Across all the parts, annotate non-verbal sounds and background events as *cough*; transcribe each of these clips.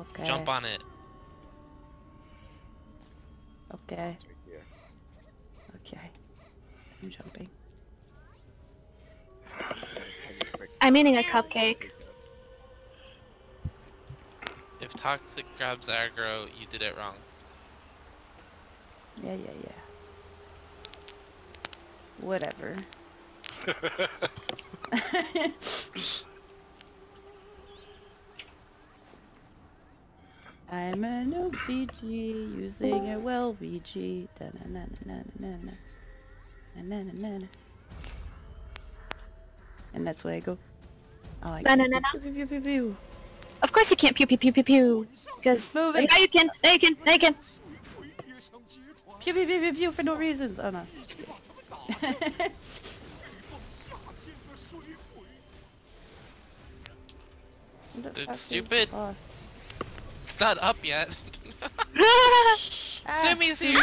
Okay. Jump on it. Okay. Right. Okay. I'm jumping. *laughs* I'm eating a cupcake. If Toxic grabs aggro, you did it wrong. Yeah, yeah, yeah. Whatever. *laughs* *laughs* I'm a new VG using a well VG. Da-na-na-na-na-na-na. Na-na-na-na-na. And that's why I go. Oh, I pew, pew, pew, pew. Of course you can't pew pew pew pew pew. Because now you can, now you can, now you can. Pew pew pew pew pew for no reasons. Oh no. *laughs* What the Dude, fuck is stupid. boss? It's not up yet. *laughs* Ah, Sumi's here!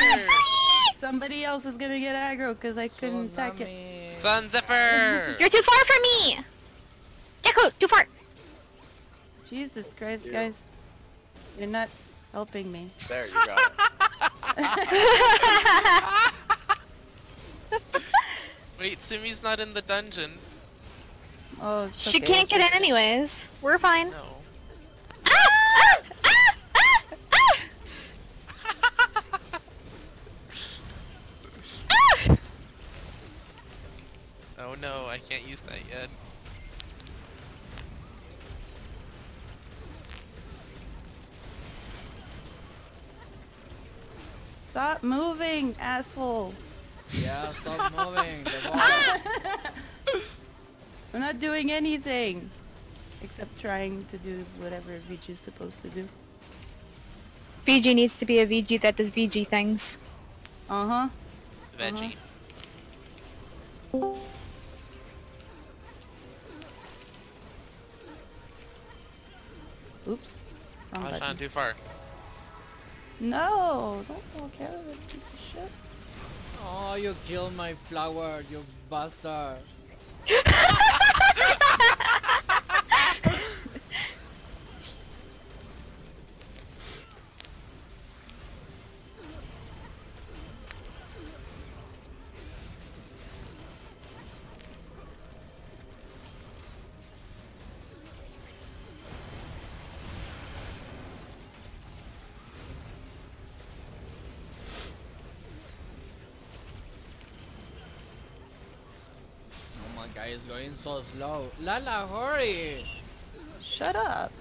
Somebody else is gonna get aggro because I couldn't attack it. Sun Zipper! *laughs* You're too far from me! Deku, too far! Jesus Christ, Yeah. guys. You're not helping me. There, you got it. *laughs* Wait, Sumi's not in the dungeon. Oh, it's she okay, can't get in anyways. We're fine. No. Ah! Ah! Ah! Ah! Ah! Oh no, I can't use that yet. Stop moving, asshole. Yeah, stop *laughs* moving. The *laughs* ball. I'm not doing anything. Except trying to do whatever VG is supposed to do. VG needs to be a VG that does VG things. Uh-huh. Veggie. Oops. Wrong I was trying too far. No! Don't walk out of it, piece of shit. Oh, you killed my flower, you bastard. *laughs* guy is going so slow. Lala, hurry! Shut up.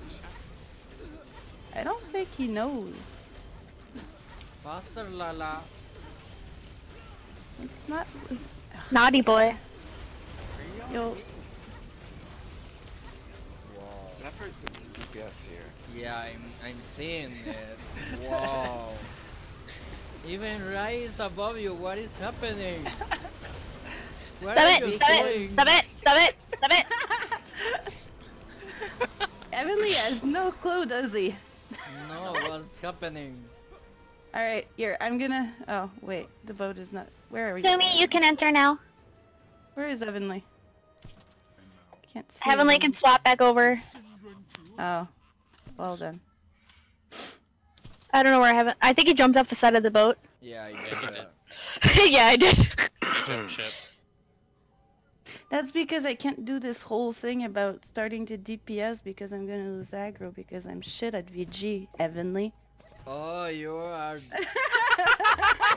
I don't think he knows. Faster, Lala. It's not... Naughty boy. Yo, Zephyr's the DPS here. Yeah, I'm, I'm seeing it. Wow. *laughs* Even Rai is above you. What is happening? What Stop it! Stop it! Stop it! Stop it! Stop it! Emily has no clue, does he? No, what's happening? Alright, here, I'm gonna... Oh, wait, the boat is not... Where are we? Sumi, you can enter now. Where is Heavenly? I can't see Heavenly him. can swap back over. Oh. Well then. I don't know where Heaven. I think he jumped off the side of the boat. Yeah, I *laughs* Yeah, get he that. yeah, I did. Jump ship. That's because I can't do this whole thing about starting to DPS because I'm gonna lose aggro because I'm shit at VG, Heavenly. Oh, you are.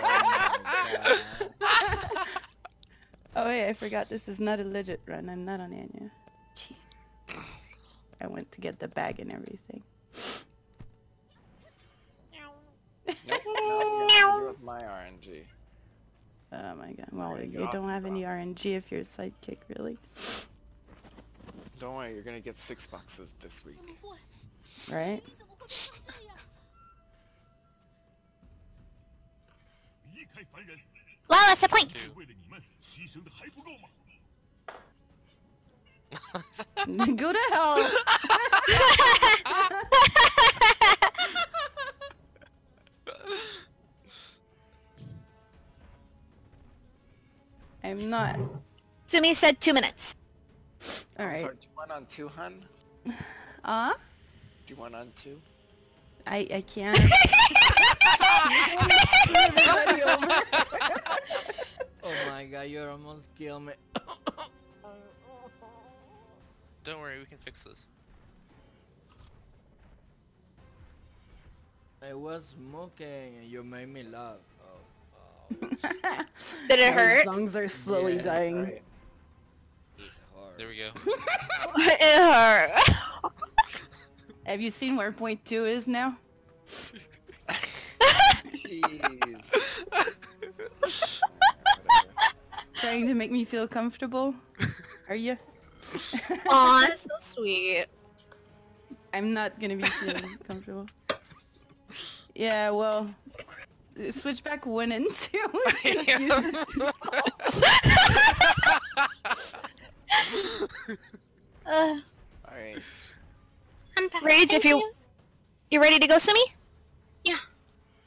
Oh *laughs* Oh wait, I forgot this is not a legit run. I'm not on Anya. Gee. I went to get the bag and everything. Nope, nothing else to do with my RNG. Oh my god. Well, Alright, you don't have any Box. RNG if you're a sidekick, really. Don't worry, you're gonna get six boxes this week. Right? Lala, a point! *laughs* Go to hell! *laughs* *laughs* I'm not. Sumi said two minutes. Alright. Sorry, do you want on two, hun? Uh? Do you want on two? I I can't. *laughs* Oh my god, you almost killed me. *coughs* Don't worry, we can fix this. I was smoking and you made me laugh. *laughs* Did it My hurt? lungs are slowly Yes, dying. Alright. There we go. *laughs* it hurt. *laughs* Have you seen where point two is now? Jeez. Trying to make me feel comfortable? Are you? Aw, that's so sweet. I'm not gonna be feeling comfortable. Yeah, well, switchback one and *laughs* two. *laughs* Uh, Alright. I'm back. Rage, if Thank you you ready to go, Sumi?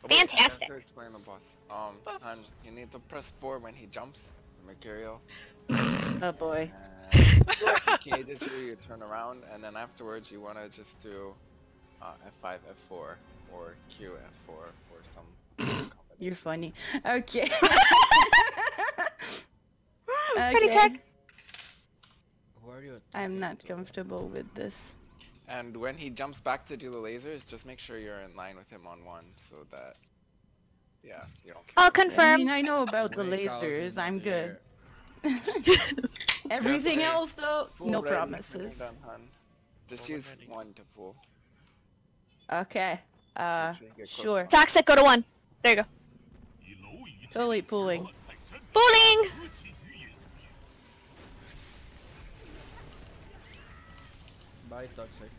Oh, wait, I have Fantastic. to explain the boss. Um, Han, you need to press 4 when he jumps, Mercurial. *laughs* oh boy. Okay, this where you turn around, and then afterwards you want to just do uh, F5, F4, or Q, F4, or some You're funny. Okay. *laughs* Pretty okay. Who are you I'm not comfortable with this. And when he jumps back to do the lasers, just make sure you're in line with him on one, so that, yeah, you don't. I'll confirm. I mean, I know about the Wake out in lasers. I'm good. *laughs* Everything Okay. else, though, Full no ready promises. done, Just Full use one to pull. Okay. Uh, sure you get close sure. enough. Toxic, go to one. There you go. Totally pulling. Bowling! Bye, Toxic.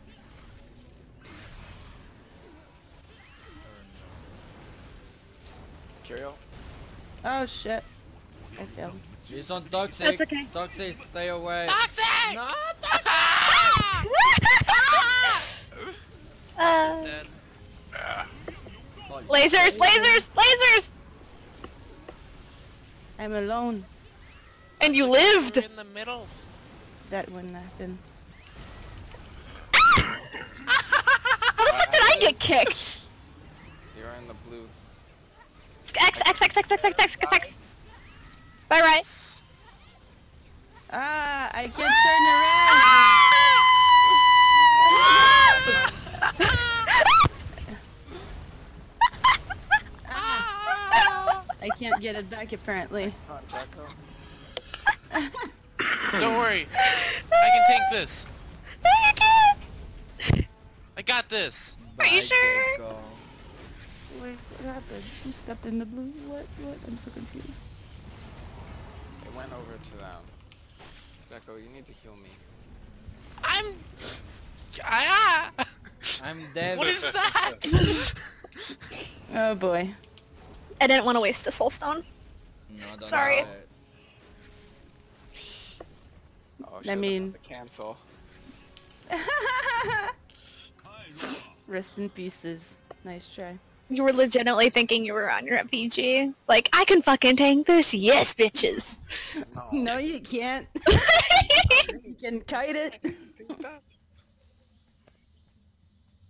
Mercurial? Oh shit. I failed. He's on Toxic. That's okay. Toxic, stay away. Toxic! No, *laughs* Uh, Dead. Holy lasers, lasers, lasers! I'm alone. And you We're lived! in the middle. That wouldn't happen. *laughs* How the fuck did I get kicked? You're in the blue. X, X, X, X, X, X, X, X, X. Bye, right. Ah, I can't turn around. I can't get it back apparently. Come on, Jaco. Don't worry. I can take this. No, you can't! I got this. Are you sure? Wait, what happened? Who stepped in the blue? What? What? I'm so confused. It went over to them. Jaco, you need to heal me. I'm. Ah! I'm dead. What is that? *laughs* *laughs* Oh boy. I didn't want to waste a soul stone. No, don't Sorry. Oh, I mean- cancel. *laughs* Rest in pieces. Nice try. You were legitimately thinking you were on your PG. Like, I can fucking tank this? Yes, bitches! No. *laughs* No, you can't. *laughs* you can kite it.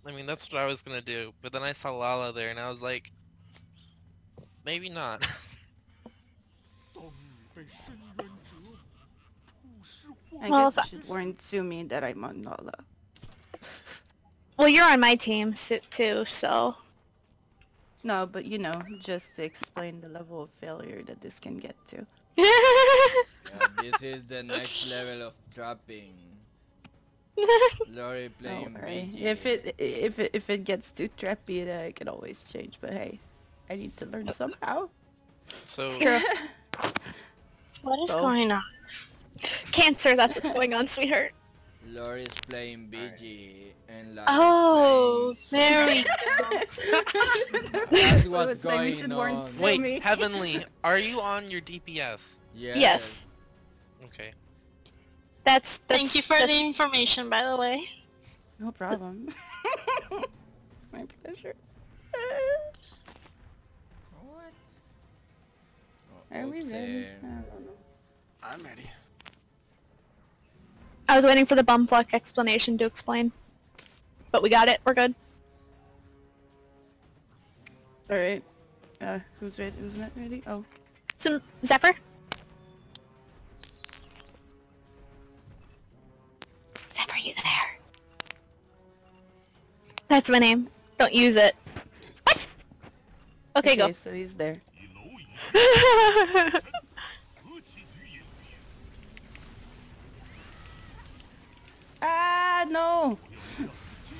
I mean, that's what I was gonna do, but then I saw Lala there, and I was like, maybe not. *laughs* I Well, guess if you should warn Sumi that I'm on Nala. Well, you're on my team so- too, so... No, but you know, just to explain the level of failure that this can get to. *laughs* Yeah, this is the next level of trapping. *laughs* Lori playing Don't worry. VG. If it if it if it gets too trappy, then I can always change. But hey, I need to learn somehow. So, It's true. What is Oh. going on? Cancer, that's what's going on, sweetheart. Lori's playing VG and Lari's Oh, playing there we *laughs* That's what's it's going should on. Sumi. wait, Heavenly, are you on your DPS? Yes. Yes. Okay. That's, that's Thank you for that's- the information, by the way. No problem. *laughs* My pleasure. *laughs* Are we oops, ready? eh. I don't know. I'm ready. I was waiting for the bumfuck explanation to explain. But we got it, we're good. Alright. Uh, who's ready? Who's not ready? Oh. Some Zephyr? Zephyr, you there? That's my name. Don't use it. What? Okay, go. so he's there. Ah, no!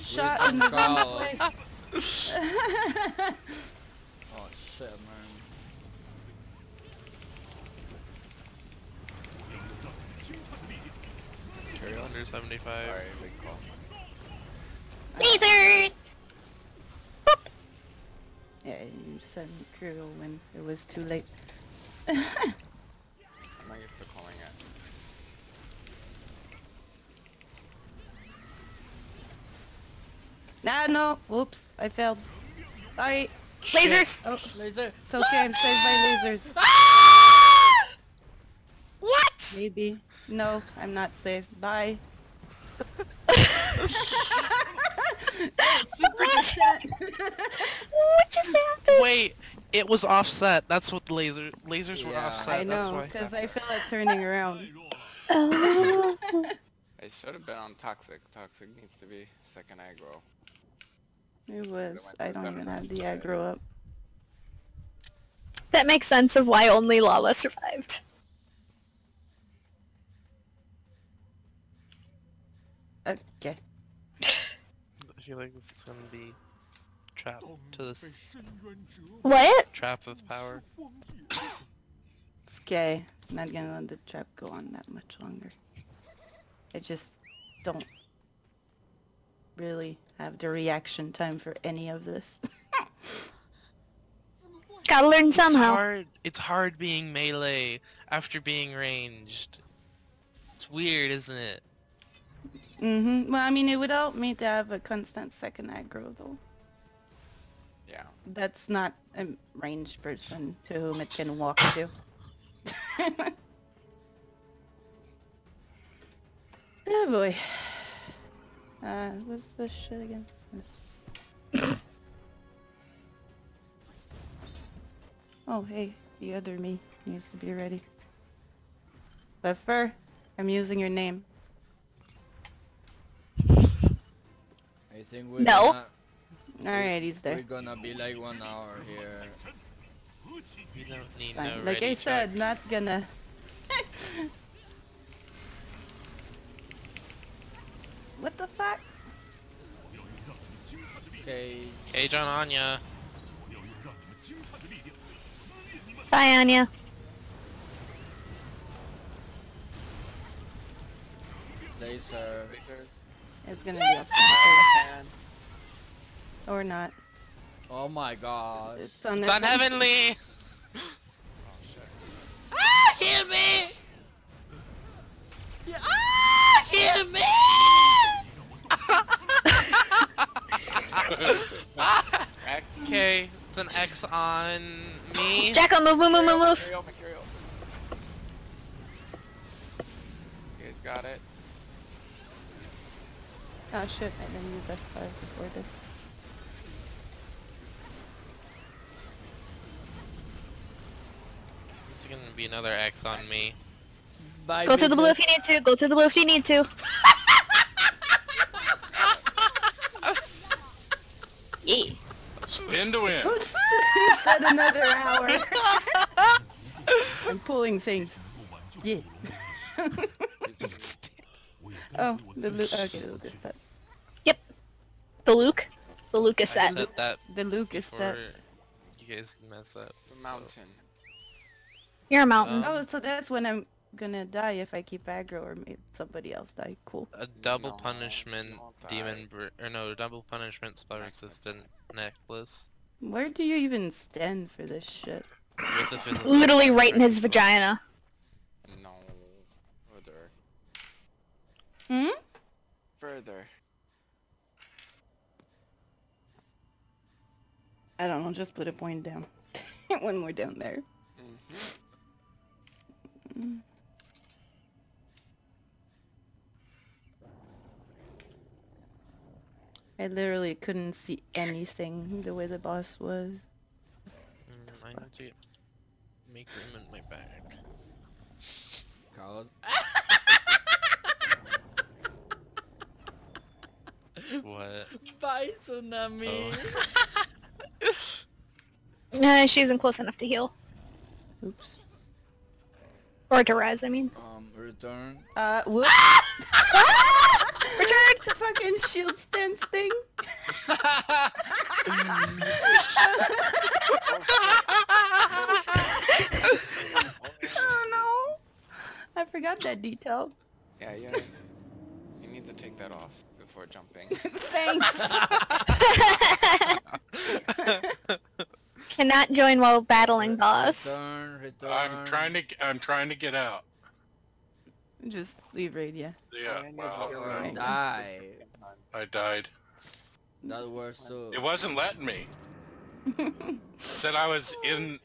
Shot in the wrong place. *laughs* Oh shit, man. Under 75. Sorry, big call. Lasers! Yeah, you sent Kirill when it was too late. I'm not used to calling it. ah, no! Whoops, I failed. Sorry. Lasers! Oh, Laser. it's okay, I'm saved by lasers. *laughs* What? Maybe. No, I'm not safe. Bye. *laughs* *laughs* *laughs* What just happened? What just happened? Wait, it was offset. That's what the laser lasers were Yeah. offset. I That's know, why. because I feel like turning around. Oh. *laughs* It should have been on Toxic. Toxic needs to be second aggro. It was. I don't even have the aggro up. That makes sense of why only Lala survived. Okay. I feel like this is gonna be trapped to this What? trap of power. It's okay. I'm not gonna let the trap go on that much longer. I just don't really have the reaction time for any of this. *laughs* Gotta learn It's somehow. hard. It's hard being melee after being ranged. It's weird, isn't it? Mm-hmm. Well, I mean, it would help me to have a constant second aggro, though. Yeah. That's not a ranged person to whom it can walk to. *laughs* oh boy. Uh, what's this shit again? This... *coughs* oh, hey, the other me needs to be ready. Leffer, I'm using your name. I think we're No. gonna, Alright, he's there. we're gonna be like one hour here. You don't need Fine. no like I ready said, check. not gonna. *laughs* what the fuck? Okay. Hey, John Anya. Bye, Anya. Laser. It's gonna be up to And you. Or not. Oh my gosh. It's on It's their on Heavenly! oh shit. Ah, heal me! Ah, heal me! X. *laughs* Okay, it's an X on me. Jaco, move, move, move, move, move. Material, material. You guys got it. Oh shit, I didn't use F5 before this. It's gonna be another X on me. Bye, Go through the blue if you need to. Go through the blue if you need to. *laughs* yeah. Spin to win. Who said another hour? I'm pulling things. Yeah. *laughs* oh, the Lu- okay, the Lucas set. The Luke. The Lucas I set. set that The Lucas before set. you guys can mess up. The mountain. You're a mountain. Um, Oh, so that's when I'm gonna die if I keep aggro or maybe somebody else die. Cool. A double No, punishment demon br- or no double punishment spell resistant necklace Where do you even stand for this shit? with a physical. Literally right in his vagina. No. Further. Hmm? Further. I don't know, just put a point down. *laughs* One more down there. Mm. I literally couldn't see anything the way the boss was. I need to make room in my bag. Coward. *laughs* What? Bye, Tsunami. *laughs* *laughs* Uh, she isn't close enough to heal. Oops. Or to res, I mean. Um, return. Uh, whoop. *laughs* Richard! the fucking shield stance thing. *laughs* oh no! I forgot that detail. Yeah, yeah. You need to take that off before jumping. Thanks. Cannot join while battling boss. Return, return. I'm trying to. I'm trying to get out. Just leave Radia. Yeah. I need Well, to uh, Die. I died. Not was too. It wasn't letting me. It *laughs* said I was in.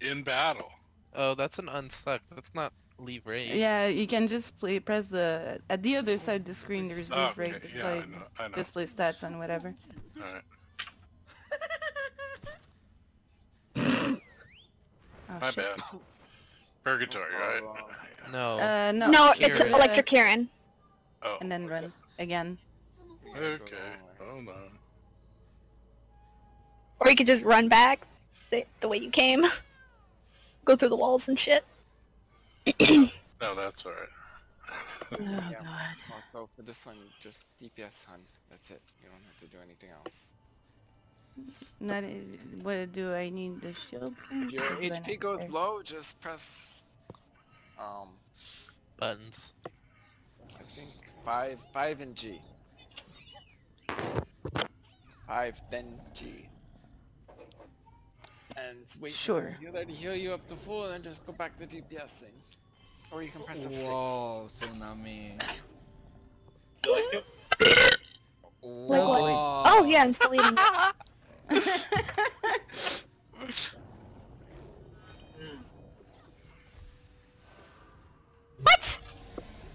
In battle. Oh, that's an unstuck. That's not leave raid. yeah, you can just play press the at the other side of the screen. There's Oh, leave rate okay. display Yeah, I know. I know. display stats on whatever. Alright. Oh, My shit. bad. Purgatory, right? *laughs* No. Uh, no. No, it's Kieran. Electric Kieran. Oh. And then okay. run again. Okay. Hold on. Or you could just run back the, the way you came. *laughs* Go through the walls and shit. *clears throat* No, that's alright. Oh Yeah. *laughs* god. Also, for this one, just DPS hun. That's it. You don't have to do anything else. Not. What do I need the shield? thing? Your Or do I HP goes care? low, just press. Um, Buttons. I think five, five and G. Five, then G. And wait for Sure. the healer to heal you up to full, and then just go back to DPSing. Or you can press F6. Whoa, Tsunami. what? Whoa. Oh yeah, I'm still eating. *laughs* *laughs* what?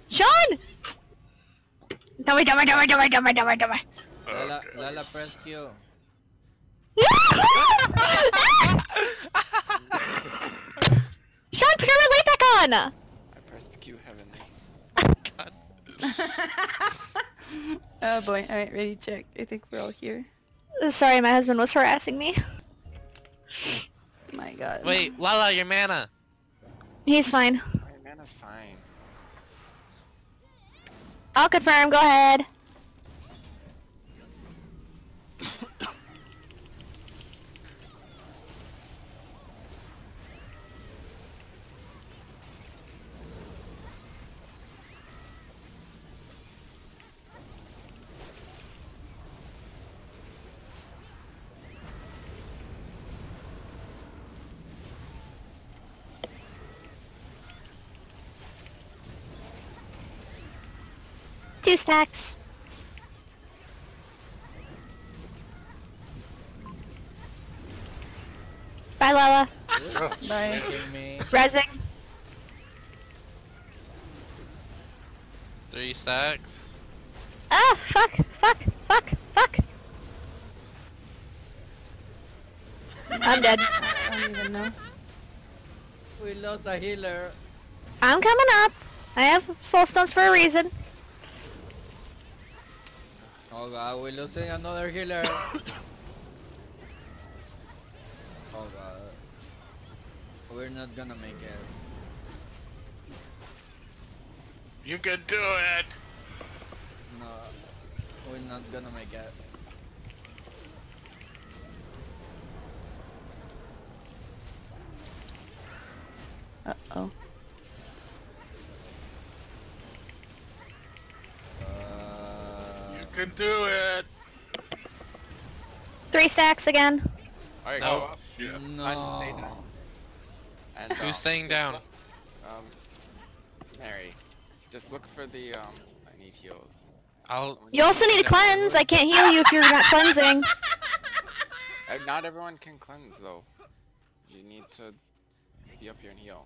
Sean! Dummy, dummy, dummy, dummy, dummy, dummy, dummy. Lala, Okay. Lala, press Q. Sean, put your light back on! I pressed Q heavenly. *laughs* *laughs* oh boy. All right, ready? Check. I think we're all here. Sorry, my husband was harassing me. My god. Wait, Lala, your mana. He's fine. My mana's fine. I'll confirm, go ahead. Two stacks. Bye, Lala. Bye. Making me. Resing. Three stacks. Ah, fuck, fuck, fuck, fuck. I'm dead. *laughs* I don't even know. We lost a healer. I'm coming up. I have soul stones for a reason. Oh god, we're losing another healer. *coughs* oh god. We're not gonna make it. You can do it! No, we're not gonna make it. Three stacks again. Alright, No. go up. Yeah. no. stay down. And, um, Who's staying down? Um, Mary, just look for the, um, I need heals. I'll. You also need to cleanse. I can't heal you if you're not cleansing. *laughs* Uh, not everyone can cleanse though. You need to be up here and heal.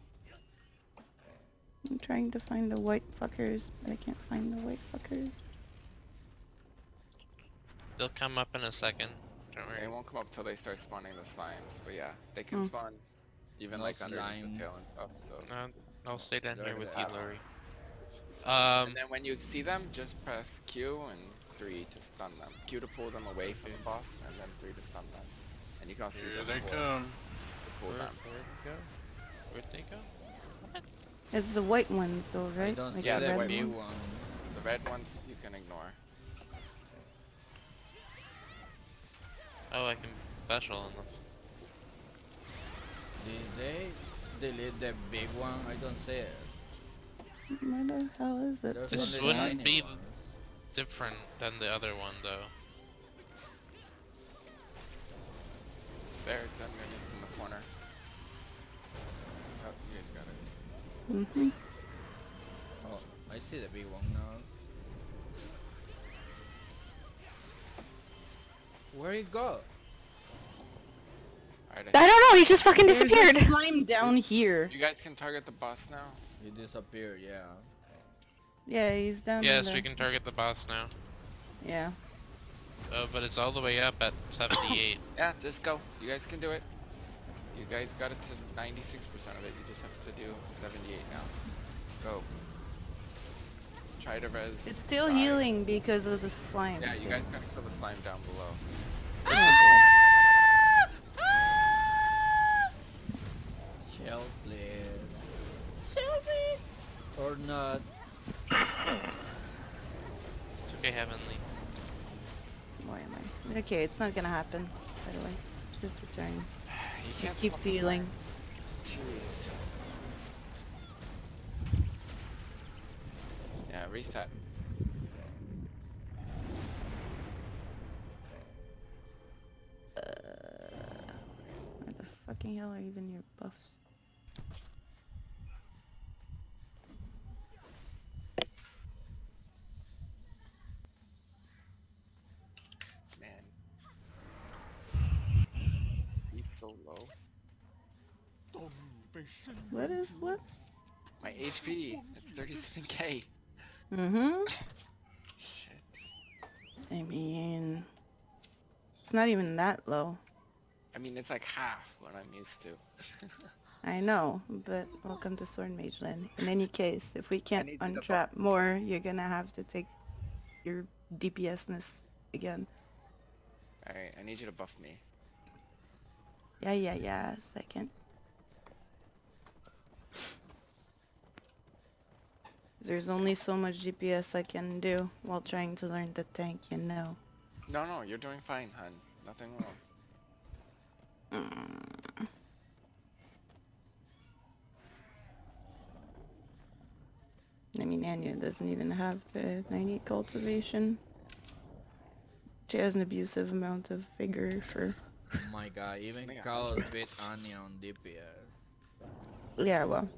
I'm trying to find the white fuckers, but I can't find the white fuckers. They'll come up in a second. Don't They won't come up till they start spawning the slimes, but yeah, they can Hmm. spawn even No like underneath slimes. the tail and stuff. So. No, I'll stay down here with the- you, Lori. Um, And then when you see them, just press Q and 3 to stun them. Q to pull them away from the boss, and then 3 to stun them. And you can also use Here it they to come. pull where, them. where'd they go? Where'd they go? It's the white ones though, right? Like Yeah, the the the white big one? one. The red ones you can ignore. Oh, I can special on them. Did they delete the big one? I don't see it. Where the hell is it? There's This wouldn't be- ones. Different than the other one, though. There, it's underneath in the corner. Oh, you guys got it. hmm Oh, I see the big one now. Where'd it go? Alright, I don't know. He just fucking There's a disappeared. *laughs* Climb down here. you guys can target the boss now. He disappeared, yeah. Yeah, he's down Yes, in we can target the boss now. Yeah. Uh, but it's all the way up at *coughs* 78. Yeah, just go. You guys can do it. You guys got it to 96% of it. You just have to do 78 now. Go. Try to res. It's still die. healing because of the slime. Yeah, you guys gotta kill the slime down below. Shell please. Shell please. Or not. It's okay, Heavenly. Why am I? Okay, it's not gonna happen. By the way. Just return. *sighs* You can't the healing. Jeez. Yeah, reset. Uh, where the fucking hell are even your buffs? Man. He's so low. What is what? My HP, it's 37k. Mm-hmm. Shit. I mean, it's not even that low. I mean, it's like half what I'm used to. *laughs* I know, but welcome to Sword Mage Land. In any case, if we can't need to double- untrap more, you're gonna have to take your DPSness again. Alright, I need you to buff me. Yeah, yeah, yeah, second. There's only so much DPS I can do while trying to learn the tank, you know. No, no, you're doing fine, hun. Nothing wrong. Mm. I mean, Anya doesn't even have the 98 cultivation. She has an abusive amount of vigor for... Oh my god, even Yeah. Carlos beat Anya on DPS. Yeah, well.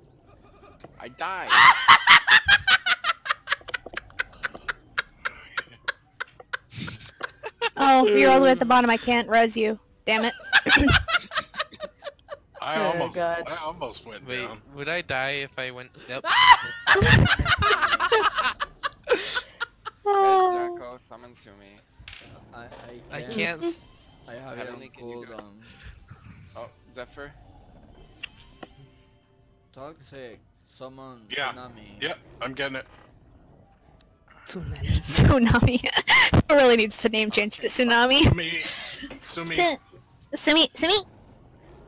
I died! *laughs* Oh, you're all the way at the bottom. I can't res you. Damn it. *laughs* I Oh, almost, God. I almost went Wait, down. would I die if I went... *laughs* Yep. Red Jaco, summon Sumi. I, I I can't. can't... s- I have it on Heavenly, can you go? cooldown. Oh, Zephyr? Toxic. Summon Yeah. Tsunami. Yep, I'm getting it. Tsunami. *laughs* Tsunami. *laughs* It really needs to name change to Tsunami. Sumi, Sumi, Sumi, Sumi.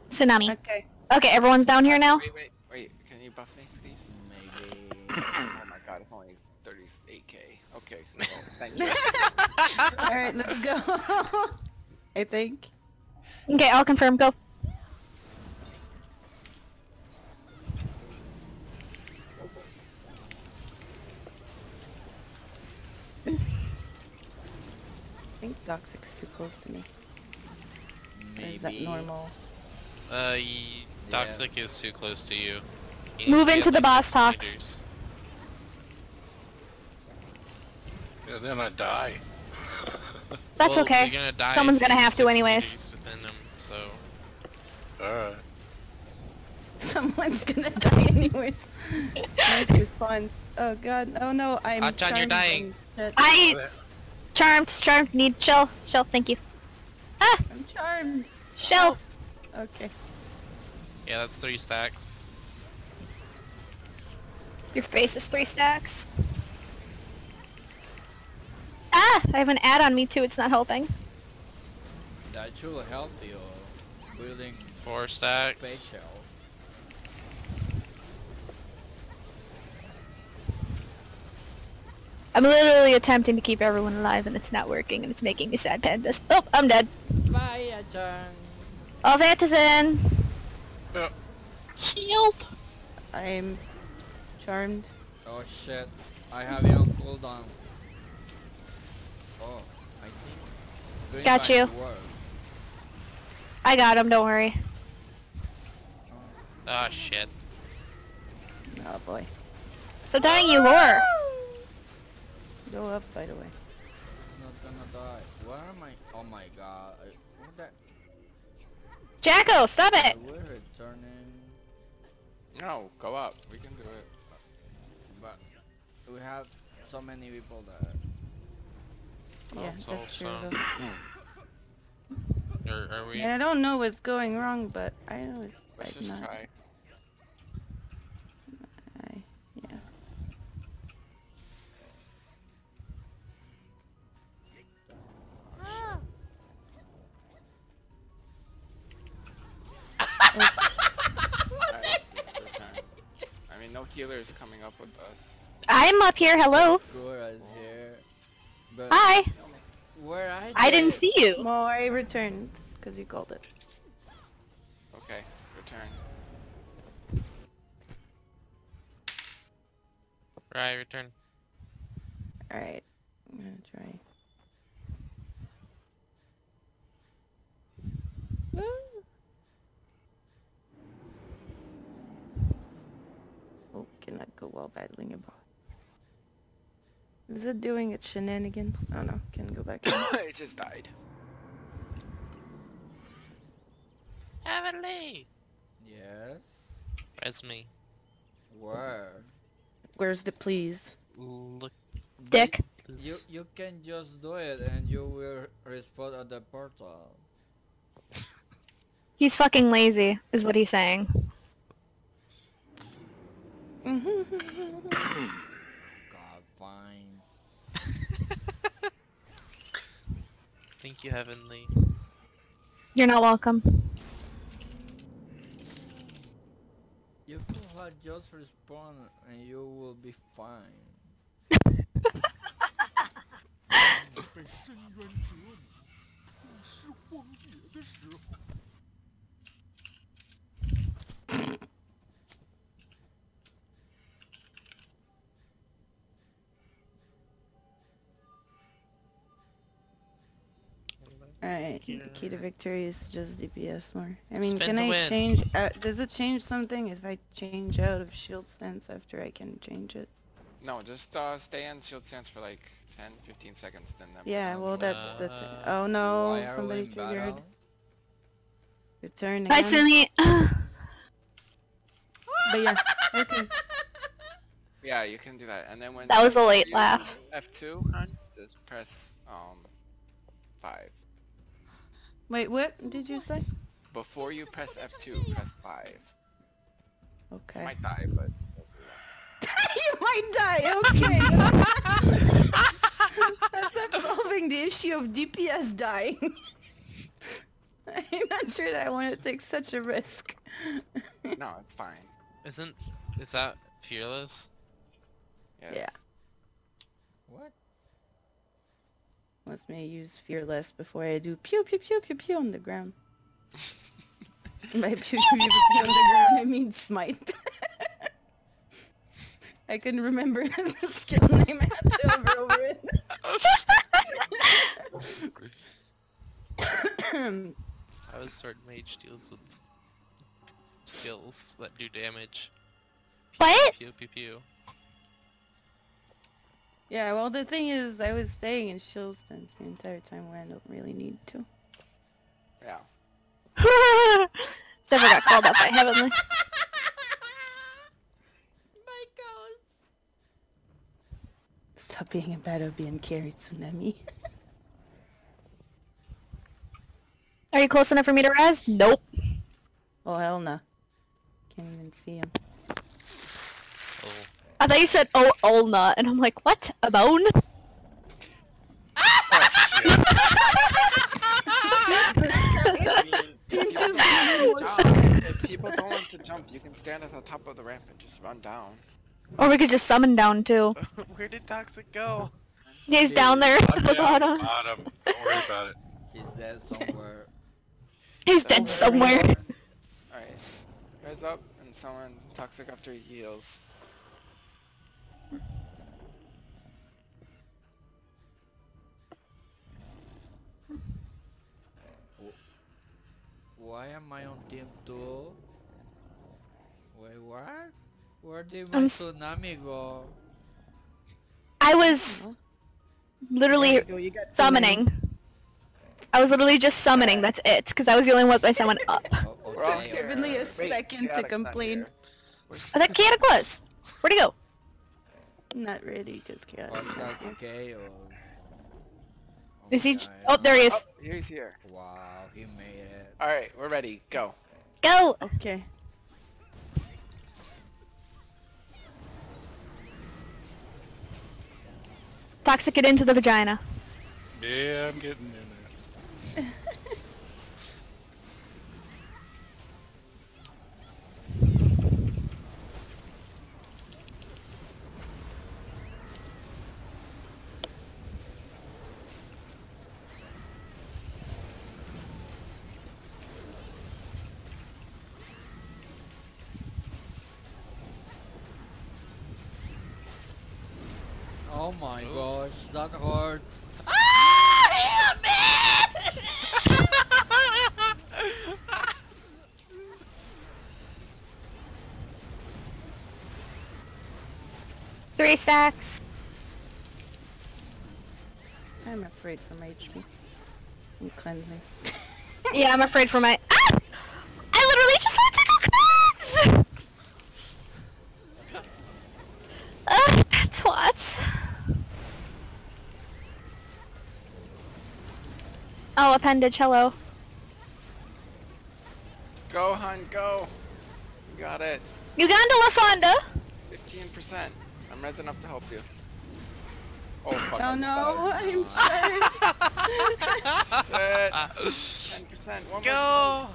Tsunami. Okay. Okay, everyone's down here now? Wait, wait, wait. Can you buff me, please? Maybe. oh my god, it's only 38k. Okay, well, thank you. *laughs* Alright, let's go. *laughs* I think. Okay, I'll confirm. Go. I think Toxic's too close to me. Or Maybe. is that normal? Uh, y- Toxic is too close to you. You Move to into the boss six talks. Yeah, then I die. That's Well, okay. Gonna die Someone's gonna have to anyways. them, so... Alright. *laughs* Someone's gonna *laughs* die anyways. nice response. Oh god. Oh no, I'm Achan, you're dying. I charmed, charmed. Need chill, chill. Thank you. Ah! I'm charmed. Shell. Okay. Yeah, that's three stacks. Your face is three stacks. Ah! I have an ad on me too, it's not helping. That should help you building Four stacks. spatial. I'm literally attempting to keep everyone alive and it's not working and it's making me sad pandas. Oh, I'm dead. Bye, Achan. Auf Wiedersehen. Shield. I'm charmed. Oh shit. I have you on cooldown. Oh, I think. Got you. works. I got him, don't worry. Ah, shit. Oh boy. So dying you whore. Go up, by the way. It's not gonna die. Where am I? Oh my Jaco, stop it! We're. No, go up. We can do it. But we have so many people that. Yeah, Oh, that's true so- though. *coughs* Or are we? And I don't know what's going wrong, but I know it's Let's like just not. try. I mean, no healers coming up with us. I'm up here, hello. Gora's here. But Hi. where I I didn't see you. Well, I returned because you called it. Okay, return. Right, return. All right, I'm gonna try. Oh, cannot go while battling a boss. Is it doing its shenanigans? Oh no, can go back in. *coughs* it just died. Heavenly. Yes. That's me. Where? Where's the please? Look. Dick. You you can just do it and you will respawn at the portal. He's fucking lazy, is what he's saying. Mm-hmm. God, *laughs* fine. Thank you, Heavenly. You're not welcome. You could have just respawn and you will be fine. *laughs* *laughs* Alright, the key to victory is just DPS more. I mean, Spin can I win. change, uh, does it change something if I change out of shield stance after I can change it? No, just uh, stay in shield stance for like 10, 15 seconds, then that Yeah, well on that's the thing. Uh, Oh no, Why are we somebody in triggered. battle? Return Bye, again. Sumi. *laughs* But yeah, okay. *laughs* Yeah, you can do that, and then when That was a late laugh. F2, just press um five. Wait, what did you say? Before you press F2, press five. Okay. You Might die, but *laughs* you might die, okay. *laughs* *laughs* That's not solving the issue of DPS dying. I'm not sure that I want to take such a risk. no, it's fine. Isn't is that fearless? Yes. Yeah. What? Wants me use fearless before I do pew pew pew pew pew on the ground. *laughs* By pew pew pew pew on the ground, I mean smite. *laughs* I couldn't remember *laughs* the skill name. I had to hover over it. I was sword mage deals with skills that do damage. Pew, What? Pew pew pew. Yeah, well the thing is, I was staying in shield stance the entire time where I don't really need to. Yeah. Never got called up by *laughs* Heavenly. My god. Stop being a bad being carried, Tsunami. Are you close enough for me to res? Nope. Oh hell no. Can't even see him. Oh. I thought you said oh ulna, and I'm like, what? A bone? I mean, people, if people don't want to jump, you can stand at the top of the ramp and just run down. Or we could just summon down too. *laughs* Where did Toxic go? He's down there at the Yeah, bottom. bottom. Don't worry about it. He's dead somewhere. He's dead somewhere. Alright. Rise up and summon Toxic after he heals. Why am I on team 2? Wait, what? Where did I'm my tsunami go? I was literally you got so many. summoning. I was literally just summoning, that's it. Because I was the only one with my summon up. *laughs* Oh, We're okay. here. Give me a Wait, second to complain. here. Where's I thought Chaotic was. Where'd he go? Not ready, just chaotic. What's that okay or... Is he? Oh, okay, Oh, there he is. Oh, he's here. Wow, he made it. Alright, we're ready. Go. Go! Okay. Toxic it into the vagina. Yeah, I'm getting in Oh my gosh, that hurts. Ah, *laughs* Three stacks. I'm afraid for my HP. I'm cleansing. *laughs* Yeah, I'm afraid for my. Ah! I literally just went to go cleanse! Ugh, twats. Oh, appendage, hello. Go, hun, go. You got it. Uganda La Fonda! 15%. I'm rising up to help you. Oh, *laughs* fuck. Oh no, I'm *laughs* Shit. 10%. One more Go!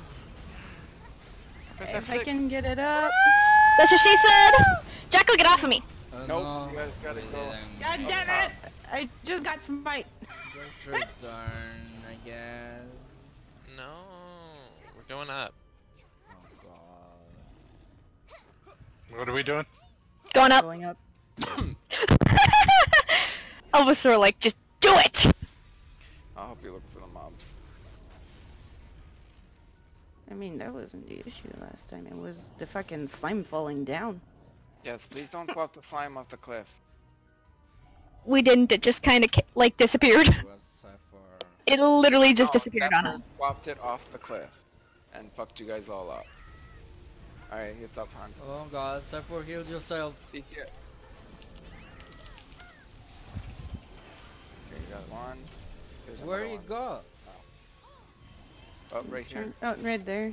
Press If F6. I can get it up. That's what she said! Jaco, get off of me! Oh Nope, no. you guys gotta go. God damn oh, it! I just got smite. Just *laughs* return, No, we're going up. Oh god. What are we doing? Going up. Going up. *laughs* Elvis were like, just do it! I hope help you look for the mobs. I mean, that wasn't the issue last time. It was the fucking slime falling down. Yes, please don't go off the slime off the cliff. We didn't, it just kinda, like, disappeared. It was Cypher. It literally just No, disappeared on bird him. Swapped it off the cliff. And fucked you guys all up. Alright, it's up, hon. Oh god, Cypher heal yourself. Be here. Okay, you got one. There's Where you one. go? Oh. oh, right here. Oh, right there.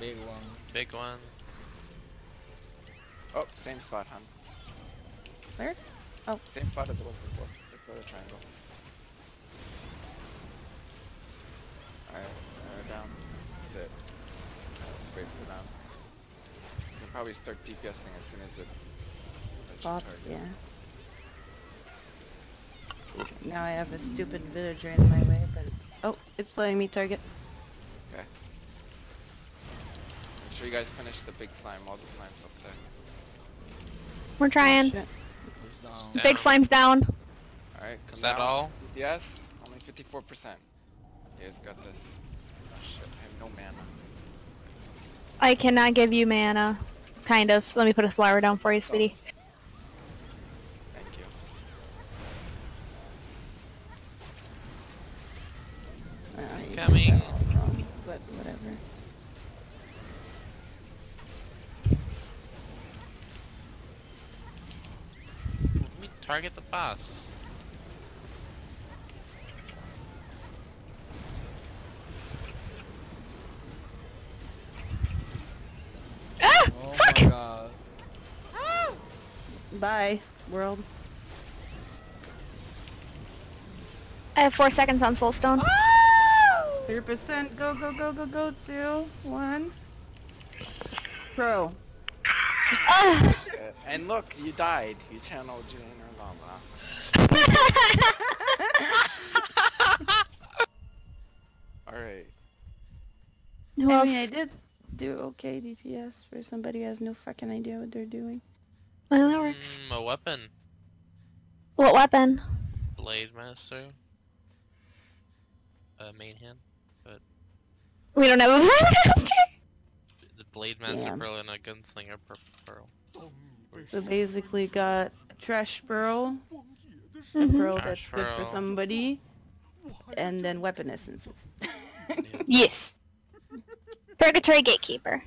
Big one. Big one. Oh, same spot, hon. Where? Oh. Same spot as it was before. Before the triangle. Alright, now down. That's it. Just wait for them. You can probably start DPSing as soon as it Pops, yeah. Now I have a stupid villager in my way, but it's... Oh, it's letting me target. Okay. Make sure you guys finish the big slime while the slime's up there. We're oh, trying. Down. Down. Big slime's down. Alright, come Is that down. all? Yes, only 54%. You guys got this. Oh shit, I have no mana. I cannot give you mana. Kind of. Let me put a flower down for you, sweetie. Oh. Thank you. Uh, you Coming. did that all wrong, but whatever. Target. Ah! Oh Fuck! my god. Bye, world. I have four seconds on Soulstone. 30%. Go, go, go, go, go. Two, one. Pro. Ah! And look, you died. You channeled your inner lava. Alright. Who I else? mean, I did do okay DPS for somebody who has no fucking idea what they're doing. Well, that works. Mm, a weapon. What weapon? Blade Master. Uh, main hand. But... We don't have a *laughs* Blade Master! The Blade Master yeah. Pearl and a Gunslinger Pearl. We basically got a Trash Pearl, a mm-hmm. pearl that's Ash good for somebody, and then weapon essences. *laughs* Yes. Purgatory Gatekeeper.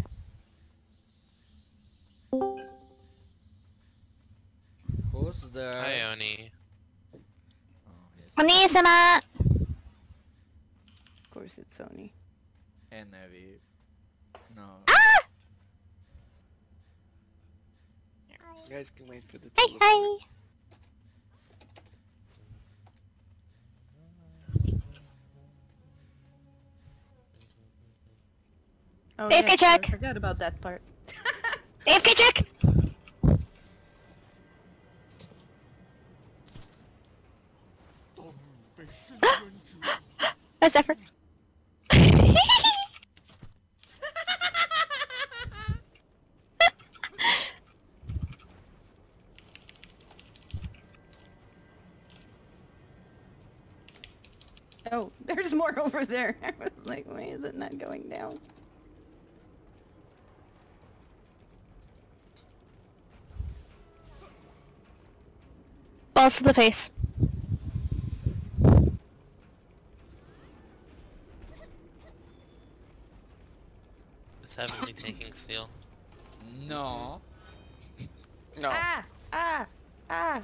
Who's there? Hi, Oni. Oh, yes. Oni-sama! Of course it's Oni. And Navi. No. Ah! You guys can wait for the Hi, hi! Oh, AFK yeah, check! I forgot about that part. *laughs* AFK check! *gasps* That's effort. *laughs* Oh, there's more over there. *laughs* I was like, why is it not going down? Balls to the face. Is Heavenly taking steel? No. *laughs* No. Ah! Ah! Ah!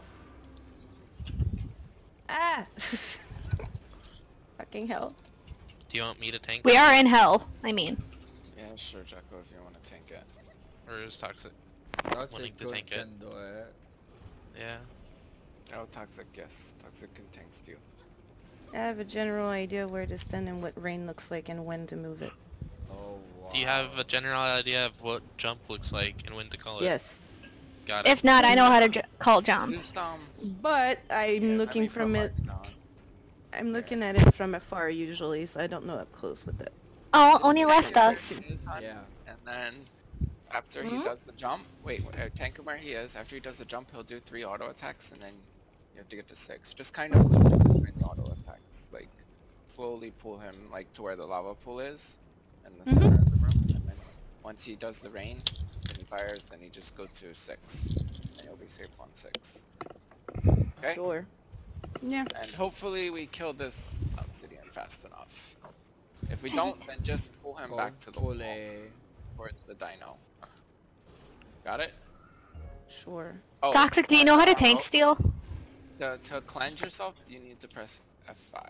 Ah! *laughs* Fucking hell. Do you want me to tank We it? are in hell, I mean. Yeah, sure, Jaco, if you want to tank it. Or is Toxic? Toxic Willing to good tank it. do it. Yeah. Oh, Toxic, yes. Toxic can tank steel. I have a general idea where to send and what rain looks like and when to move it. Oh wow. Do you have a general idea of what jump looks like and when to call it? Yes. Got it. If not, I know how to j- call jump. Just, um, But I'm yeah, looking from it mine down. I'm looking at it from afar usually, so I don't know up close with it. Oh, Oni left us. Yeah. And then, after he Mhm. does the jump, wait, wait, uh, tank him where he is. After he does the jump, he'll do three auto attacks, and then you have to get to six. Just kind of loop him between the auto attacks. Like, slowly pull him, like, to where the lava pool is, in the Mhm. center of the room. And then, once he does the rain, and he fires, then he just go to six. And you'll be safe on six. Okay? Sure. Yeah. And hopefully we kill this obsidian fast enough. If we don't, then just pull him back to the wall Hopefully. towards the dino. Got it? Sure. Oh, Toxic, do you know how to tank oh, steel? To, to cleanse yourself, you need to press F5.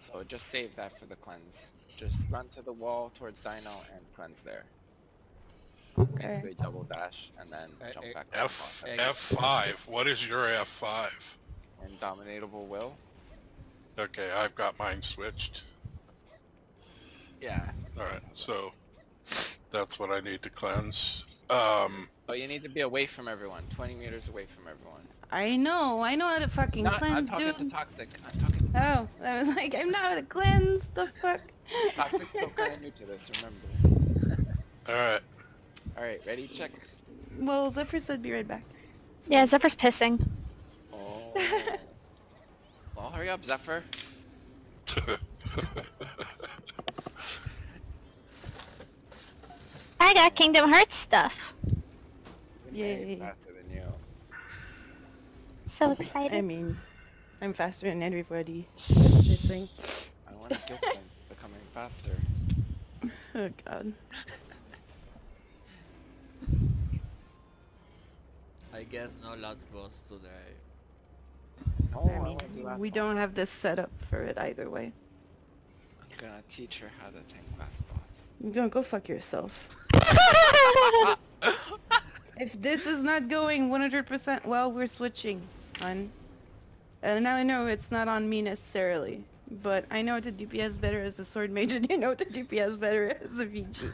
So just save that for the cleanse. Just run to the wall towards dino and cleanse there. Okay. Basically double dash and then Uh, jump uh, back F F5. What is your F5? Indomitable will. Okay, I've got mine switched. Yeah. All right, so that's what I need to cleanse. Um, But you need to be away from everyone. 20 meters away from everyone. I know. I know how to fucking Not, I'm cleanse, talking dude. to Toxic. I'm talking to oh, Toxic. Oh, I was like, I'm not how to cleanse. The fuck? Toxic's still kind of new to this, remember. *laughs* all right. Alright, ready? Check. well, Zephyr said be right back. Yeah, Zephyr's pissing. Oh. well, hurry up, Zephyr. *laughs* I got Kingdom Hearts stuff. We Yay. Faster than you. So I mean, I'm faster than everybody. That's the thing. I want to get them becoming faster. *laughs* Oh god. I guess no last boss today. No, I I mean, won't do we don't have this set up for it either way. I'm gonna teach her how to tank last boss. You Don't go fuck yourself. *laughs* If this is not going 100% well, we're switching, hun. And now I know it's not on me necessarily, but I know to DPS better as a sword mage *laughs* and you know to DPS better as a VG.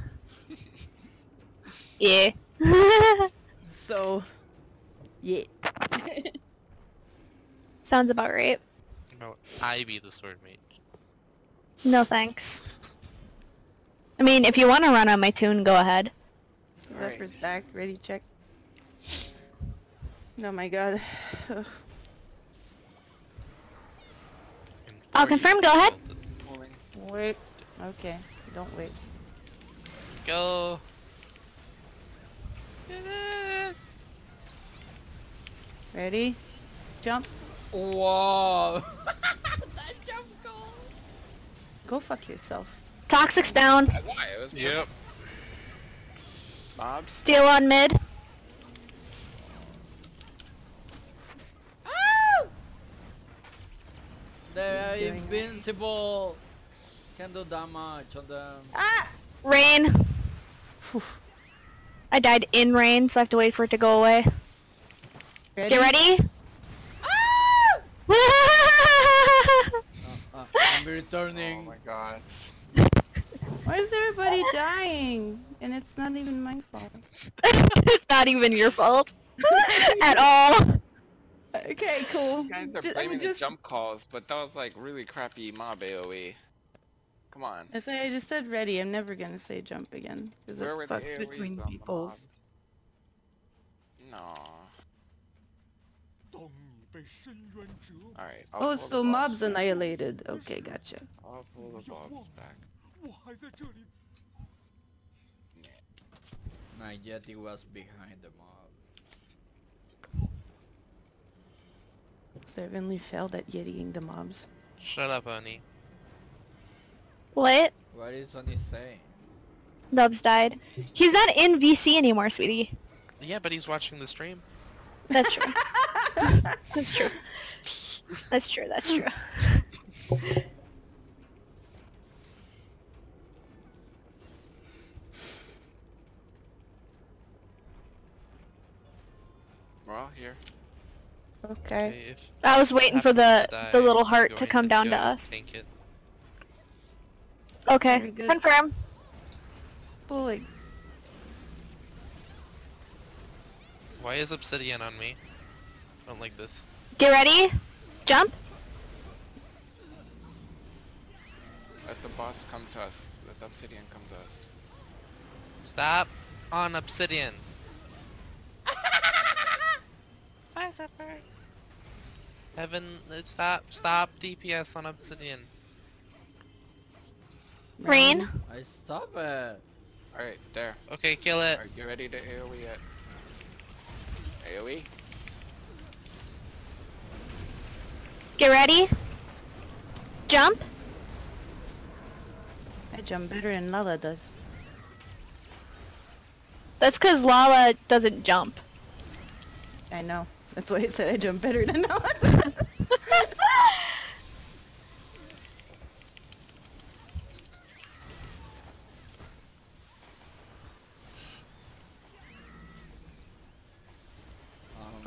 *laughs* yeah. *laughs* So, yeah. Sounds about right. No, I be the sword mage. No thanks. I mean, if you want to run on my tune, go ahead. Alright. Zephyr's back, ready, check. Oh my god. Ugh. I'll confirm, go ahead. Wait. Okay, don't wait. Go. Ready? Jump. Whoa! *laughs* that jump goal. Go fuck yourself. Toxic's down. Why? Yep. mobs. Steel on mid. They are doing it. Invincible. Can do damage on them. Ah! Rain. Phew. I died in rain, so I have to wait for it to go away. Ready? Get ready. *laughs* Uh, uh, I'm returning. Oh returning. my god. Why is everybody dying? And it's not even my fault. *laughs* it's not even your fault. *laughs* At all. Okay, cool. You guys are just, blaming just... the jump calls, but that was like really crappy mob AoE. Come on. I say I just said ready. I'm never gonna say jump again because it fucks between peoples. No. Alright. Oh, so mobs back. annihilated. Okay, gotcha. I'll pull the mobs back. My jetty was behind the mob. Certainly failed at yetiing the mobs. Shut up, honey. What? What is Sonny saying? Nubs died. He's not in VC anymore, sweetie. Yeah, but he's watching the stream. That's true. *laughs* That's true. That's true. That's true. We're all here. Okay. if I was waiting for the to the little heart to going come down to us. tank it. Very Okay, confirm. Pulling. Why is Obsidian on me? I don't like this. Get ready. Jump. Let the boss come to us. Let the obsidian come to us. Stop on Obsidian. *laughs* Bye, Zephyr. Heaven, stop, stop DPS on Obsidian. Rain. I stop it. Alright, there. Okay, kill it. Alright, get ready to AoE it. AoE? Get ready. Jump. I jump better than Lala does. That's because Lala doesn't jump. I know. That's why I said I jump better than *laughs* Lala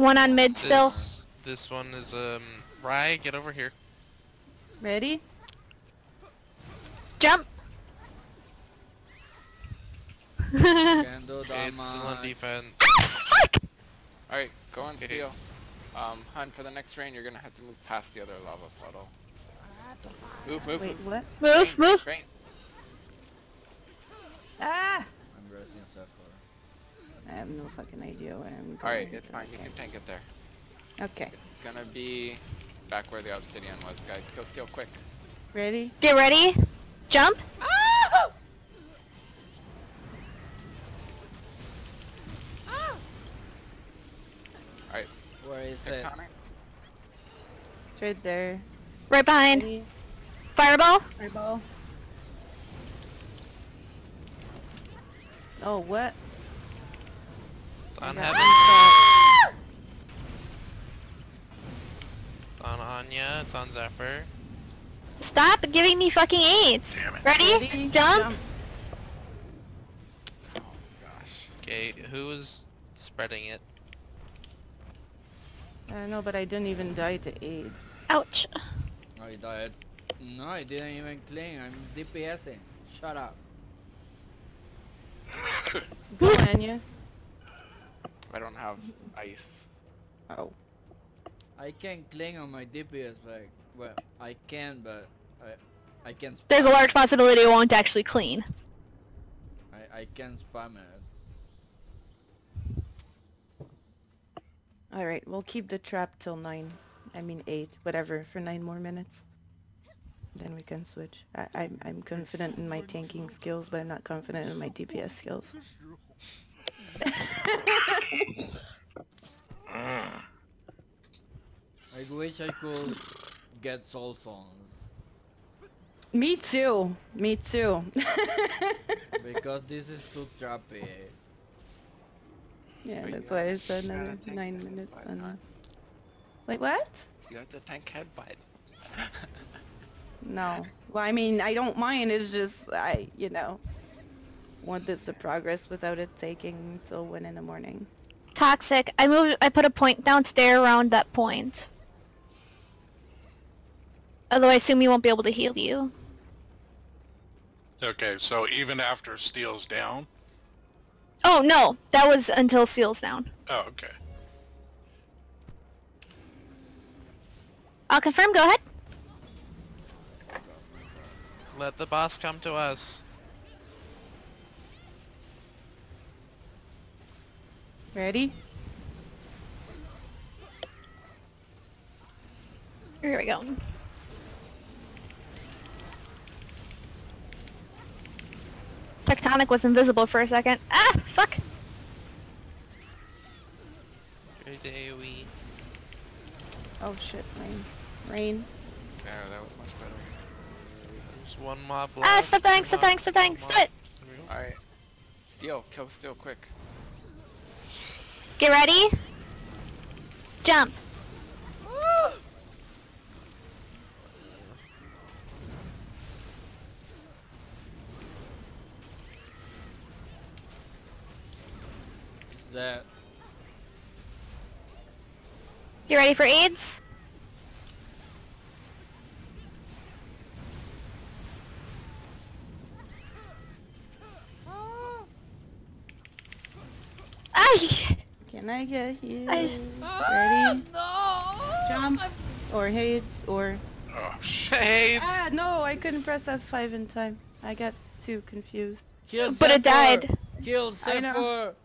One on mid still. This, this one is, um, Rye, get over here. Ready? Jump. can do Okay, *laughs* it's still on defense. Fuck. Alright, go on Okay. steel. Um, Hun, for the next rain, you're gonna have to move past the other lava puddle. Move, move, Wait, move. what? Move, Rain, move. Rain. Ah! I'm resting Zephyr. I have no fucking idea where I'm going. Alright, it's fine. You can tank it there. Okay. It's gonna be back where the obsidian was, guys. Kill steel quick. Ready? Get ready. Jump. Ah! Ah! Alright. Where is it? It's right there. Right behind. Ready? Fireball. Fireball. Oh, what? It's on I got heaven. one It's on Anya. It's on Zephyr. Stop giving me fucking aids. Ready? Ready? Jump. Oh gosh. Okay, who's spreading it? I don't know, but I didn't even die to AIDS. Ouch. I died. No, I didn't even cling. I'm DPSing. Shut up. Go, Anya. I don't have ice. Oh. I can cling on my DPS like well I can but I I can There's a spam large possibility it won't actually clean. I, I can spam it. Alright, we'll keep the trap till 9. I mean 8, whatever, for 9 more minutes. Then we can switch. I, I'm, I'm confident in my tanking skills, but I'm not confident in my DPS skills. I wish I could get soul songs. Me too. Me too. *laughs* because this is too trappy. Yeah, but that's why I said nine, nine minutes and. Wait, what? You have to tank headbutt. no. Well, I mean, I don't mind. It's just I, you know want this to progress without it taking until 1 in the morning. Toxic. I moved. I put a point downstairs around that point. Although I assume you won't be able to heal you. Okay, so even after Steel's down? Oh no, that was until Seal's down. Oh, okay. I'll confirm. Go ahead. Let the boss come to us. Ready? Here we go. Tectonic was invisible for a second. Ah, fuck. AoE. Oh shit, rain. Rain. Yeah, that was much better. There's one mob left. Ah, stop dying, stop dying, stop dying, stop it. There we go. Alright. Steel, kill Steel quick. Get ready. Jump. That Get ready for AIDS. Ay! Can I get healed? I- Ready? no! Jump. Or Hades, or... Oh, shit. Ah, no, I couldn't press F5 in time. I got too confused. Kill But it died. Kill I. Zephyr!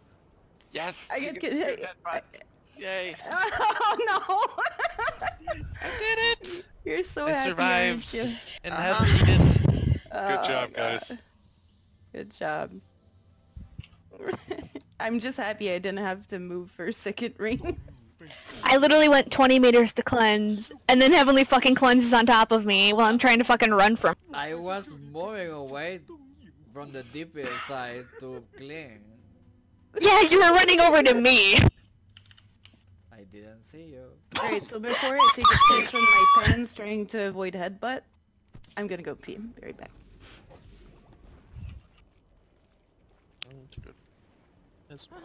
Yes! I she get- can get- do headbutt. Yay! Oh no! I did it! You're so I happy. survived. you? And Uh-huh. Heather didn't. Good Oh, job, God. guys. Good job. *laughs* I'm just happy I didn't have to move for a second ring. *laughs* I literally went 20 meters to cleanse, and then Heavenly fucking cleanses on top of me while I'm trying to fucking run from. I was moving away from the DPS side to cling. Yeah, you were running over to me. I didn't see you. Alright, so before I take a *laughs* piss in my pants trying to avoid headbutt, I'm gonna go pee. Be right back. Oh, it's good. *laughs* It's- *laughs*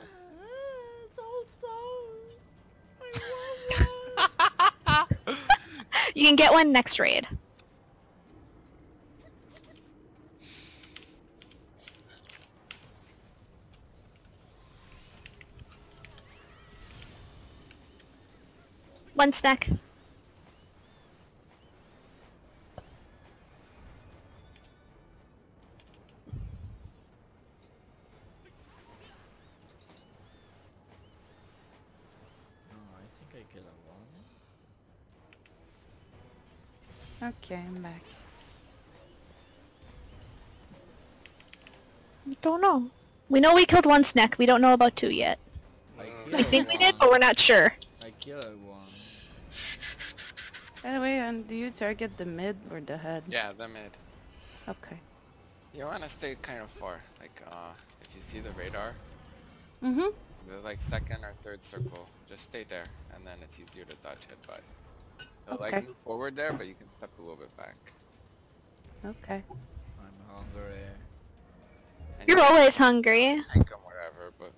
You can get one next raid. One snack. No, I think I killed a one. Okay, I'm back. Don't know. We know we killed one snack. We don't know about two yet. I We killed think we did, but we're not sure. I killed one. By the way, um, do you target the mid or the head? Yeah, the mid. Okay. You wanna stay kind of far. Like, uh, if you see the radar, Mm-hmm. the like second or third circle, just stay there, and then it's easier to dodge headbutt. It'll, like Okay. move forward there, but you can step a little bit back. Okay. I'm hungry. And You're you can always hungry. tank 'em wherever, but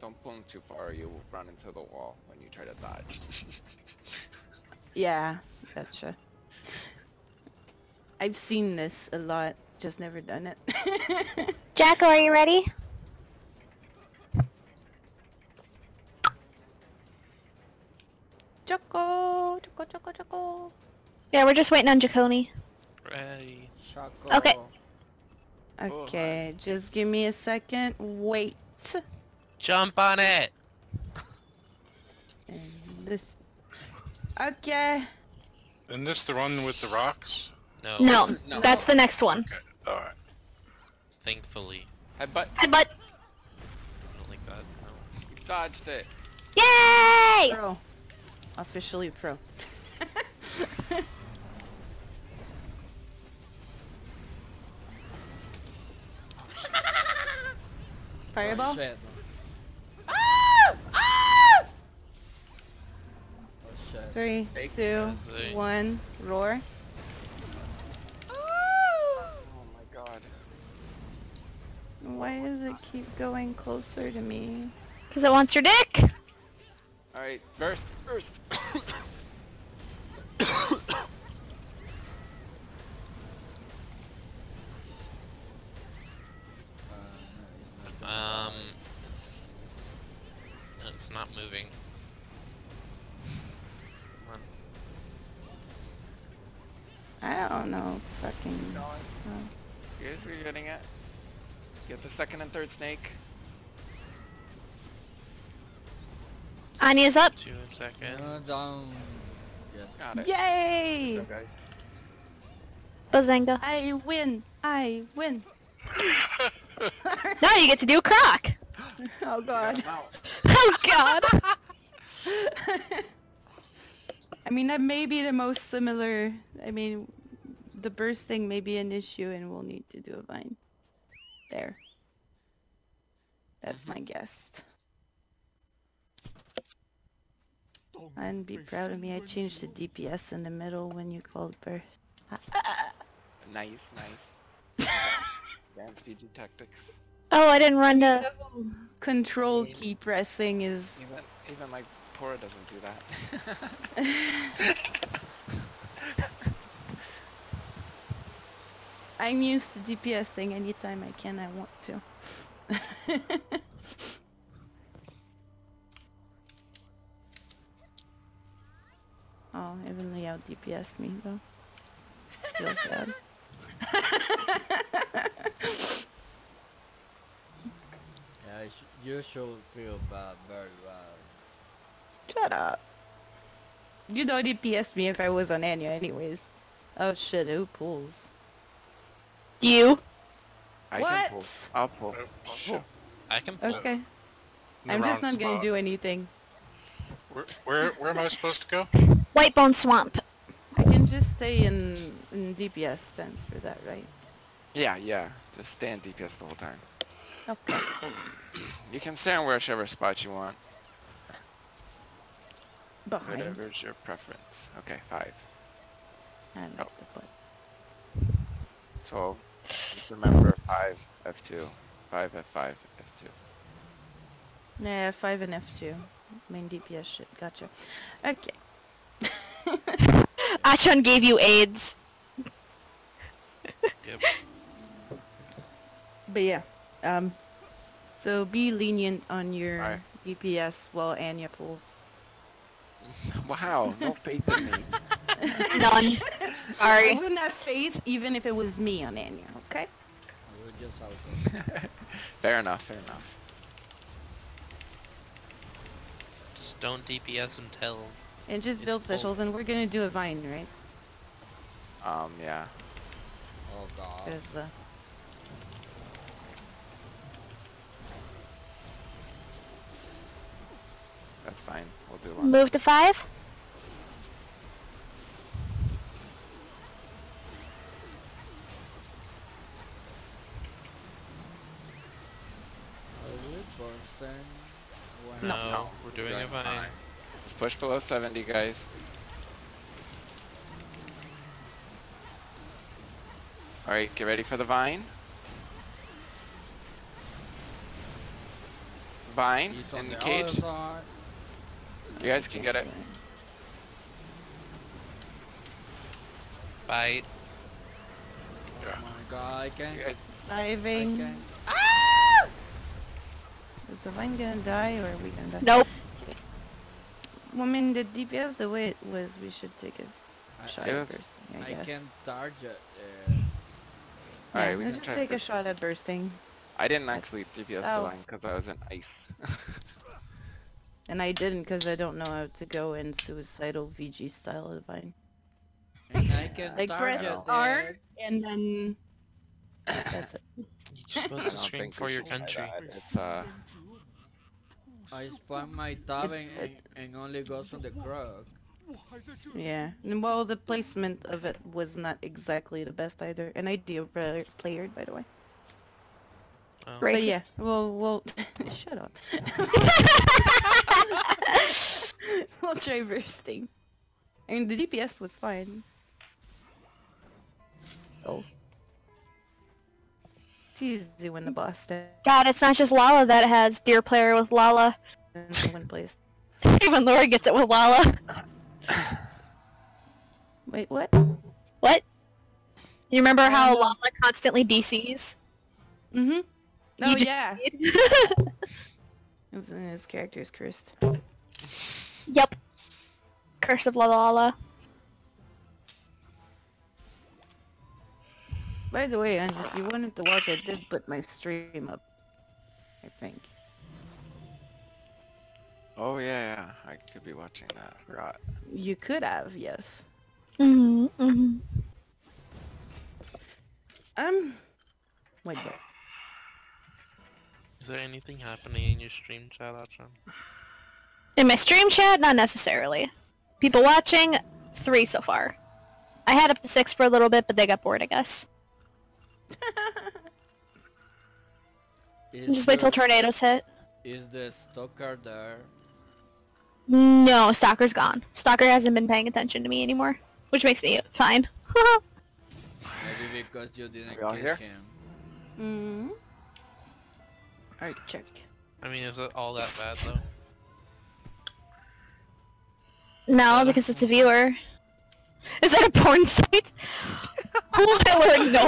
don't pull them too far or you'll run into the wall when you try to dodge. *laughs* Yeah, gotcha. I've seen this a lot, just never done it. *laughs* Jaco, are you ready? Choco, choco, choco, choco. Yeah, we're just waiting on Jaconi. Ready. Choco. Okay. Okay, just give me a second. Wait. Jump on it! And this. Okay. Isn't this the one with the rocks? No. No, No. that's the next one. Okay. Alright. Thankfully. Headbutt, Headbutt. I don't like that. No. dodged it. Yay! Pro. Officially pro. Fireball? Oh, shit. Ah! Ah! Oh shit. Three, Fake two, That's one, roar. Oh my god. Why does it keep going closer to me? Because it wants your dick. Alright, first, first. *coughs* *coughs* *coughs* Uh, no, it's not Um. no, It's not moving. Come on. I don't know. Fucking. Going. Oh. You guys are getting it? Get the second and third snake. Anya's up. Two Uh, seconds. down. Yes. Got it. Yay! Okay. Bazanga. I win! I win! Now you get to do a croc. *laughs* oh god. *laughs* Oh god. *laughs* I mean, that may be the most similar. I mean, the bursting may be an issue and we'll need to do a vine. There. That's my guess. And be proud of me, I changed the DPS in the middle when you called burst. *laughs* Nice, nice. Advanced PG tactics. Oh, I didn't run to. Control key pressing is... Even even my Pora doesn't do that. *laughs* I'm used to DPSing anytime I can, I want to. Oh, even Lee out DPS me though. Feels bad. *laughs* Yeah, you sh- you should feel bad very bad. Shut up. You know DPS me if I was on Anya anyways. Oh shit, who pulls? You. I What? can pull. I'll pull. Oh, oh I'll shit. pull. I can pull. Okay. In I'm just wrong not gonna do anything. Where, where, where am I supposed to go? Whitebone Swamp. I can just stay in, in DPS stance for that, right? Yeah, yeah. Just stay in DPS the whole time. Okay. *clears throat* You can stay on whichever spot you want. Behind. Whatever's your preference. Okay, five. I like Oh. the butt. So just remember five F2, five F5, F2. Yeah, 5 and F2. Main DPS shit, gotcha. Okay. *laughs* Achon gave you AIDS. Yep. But yeah, um, so be lenient on your Alright. DPS while Anya pulls. *laughs* Wow, no faith in me. *laughs* None. Sorry. I Sorry. wouldn't have faith even if it was me on Anya, okay? I will just out fair enough, fair enough. Just don't DPS until. And just It's build full. specials, and we're gonna do a vine, right? Um, yeah. Oh god. Because the That's fine. We'll do one. Move to five. push below 70, guys. Alright, get ready for the vine. Vine in the cage. You guys can get it. Bite. Oh my god, I can't. Diving. Can. Ah! Is the vine gonna die or are we gonna die? Nope. Well, I mean, the DPS, the way it was, we should take a I, shot Yeah. at bursting, I, I guess. can target there. Yeah, Alright, we can just try take a shot at bursting. I didn't actually That's- DPS oh. the line because I was in ice. *laughs* And I didn't because I don't know how to go in suicidal VG style of vine. And I can Like, press target R. And then... *coughs* That's it. You're supposed to don't scream for your country. that. It's uh, I spent my tab and, only goes on the croc. Yeah, well the placement of it was not exactly the best either. And I do player, by the way. Oh. But yeah, well, well, *laughs* shut up. *laughs* we'll try bursting. I mean, the DPS was fine. Oh. It's easy when the boss dies God, it's not just Lala that has dear player with Lala. and someone plays. Even Laura gets it with Lala. *laughs* Wait, what? What? You remember how Lala constantly DCs? Mm-hmm. Oh, You yeah. *laughs* His, his character is cursed. yep. Curse of Lala. By the way, and if you wanted to watch, I did put my stream up. I think. oh yeah, yeah. I could be watching that. I forgot. You could have, yes. Hmm mm hmm Um, wait, what? Is there anything happening in your stream chat, Atron? In my stream chat, not necessarily. People watching, three so far. I had up to six for a little bit, but they got bored, I guess. Is Just wait till tornadoes hit. Is the stalker there? No, Stalker's gone. Stalker hasn't been paying attention to me anymore, which makes me fine. *laughs* Maybe because you didn't we all kiss here? him. Mm-hmm. Alright, check. I mean, is it all that bad though? no, because it's a viewer. Is that a porn site? oh my lord, no.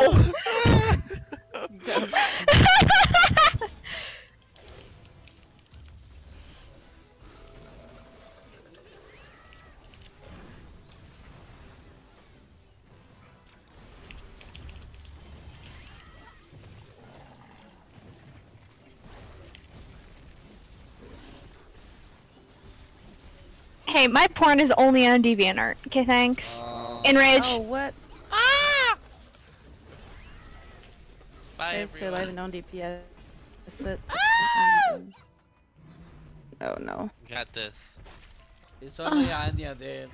*laughs* Hey, my porn is only on DeviantArt. Okay, thanks. Uh, Enrage. Oh, what? Ah! Bye, Guys, still alive everyone. and on DPS. Is it? Oh no. Got this. it's only Anya then.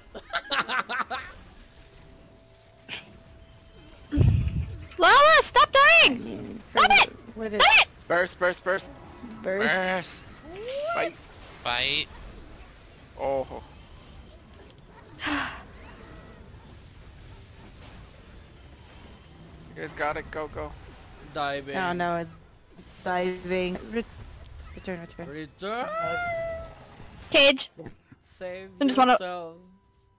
Lala, *laughs* stop I dying! mean, Stop it! What is Stop it! Burst, burst, burst. burst? Burst. Bite. Bite. Oh. You guys got it. Go, go. Diving. No, no, it's diving. Re return, return. Return. Cage. Yes. Save I just wanna- yourself.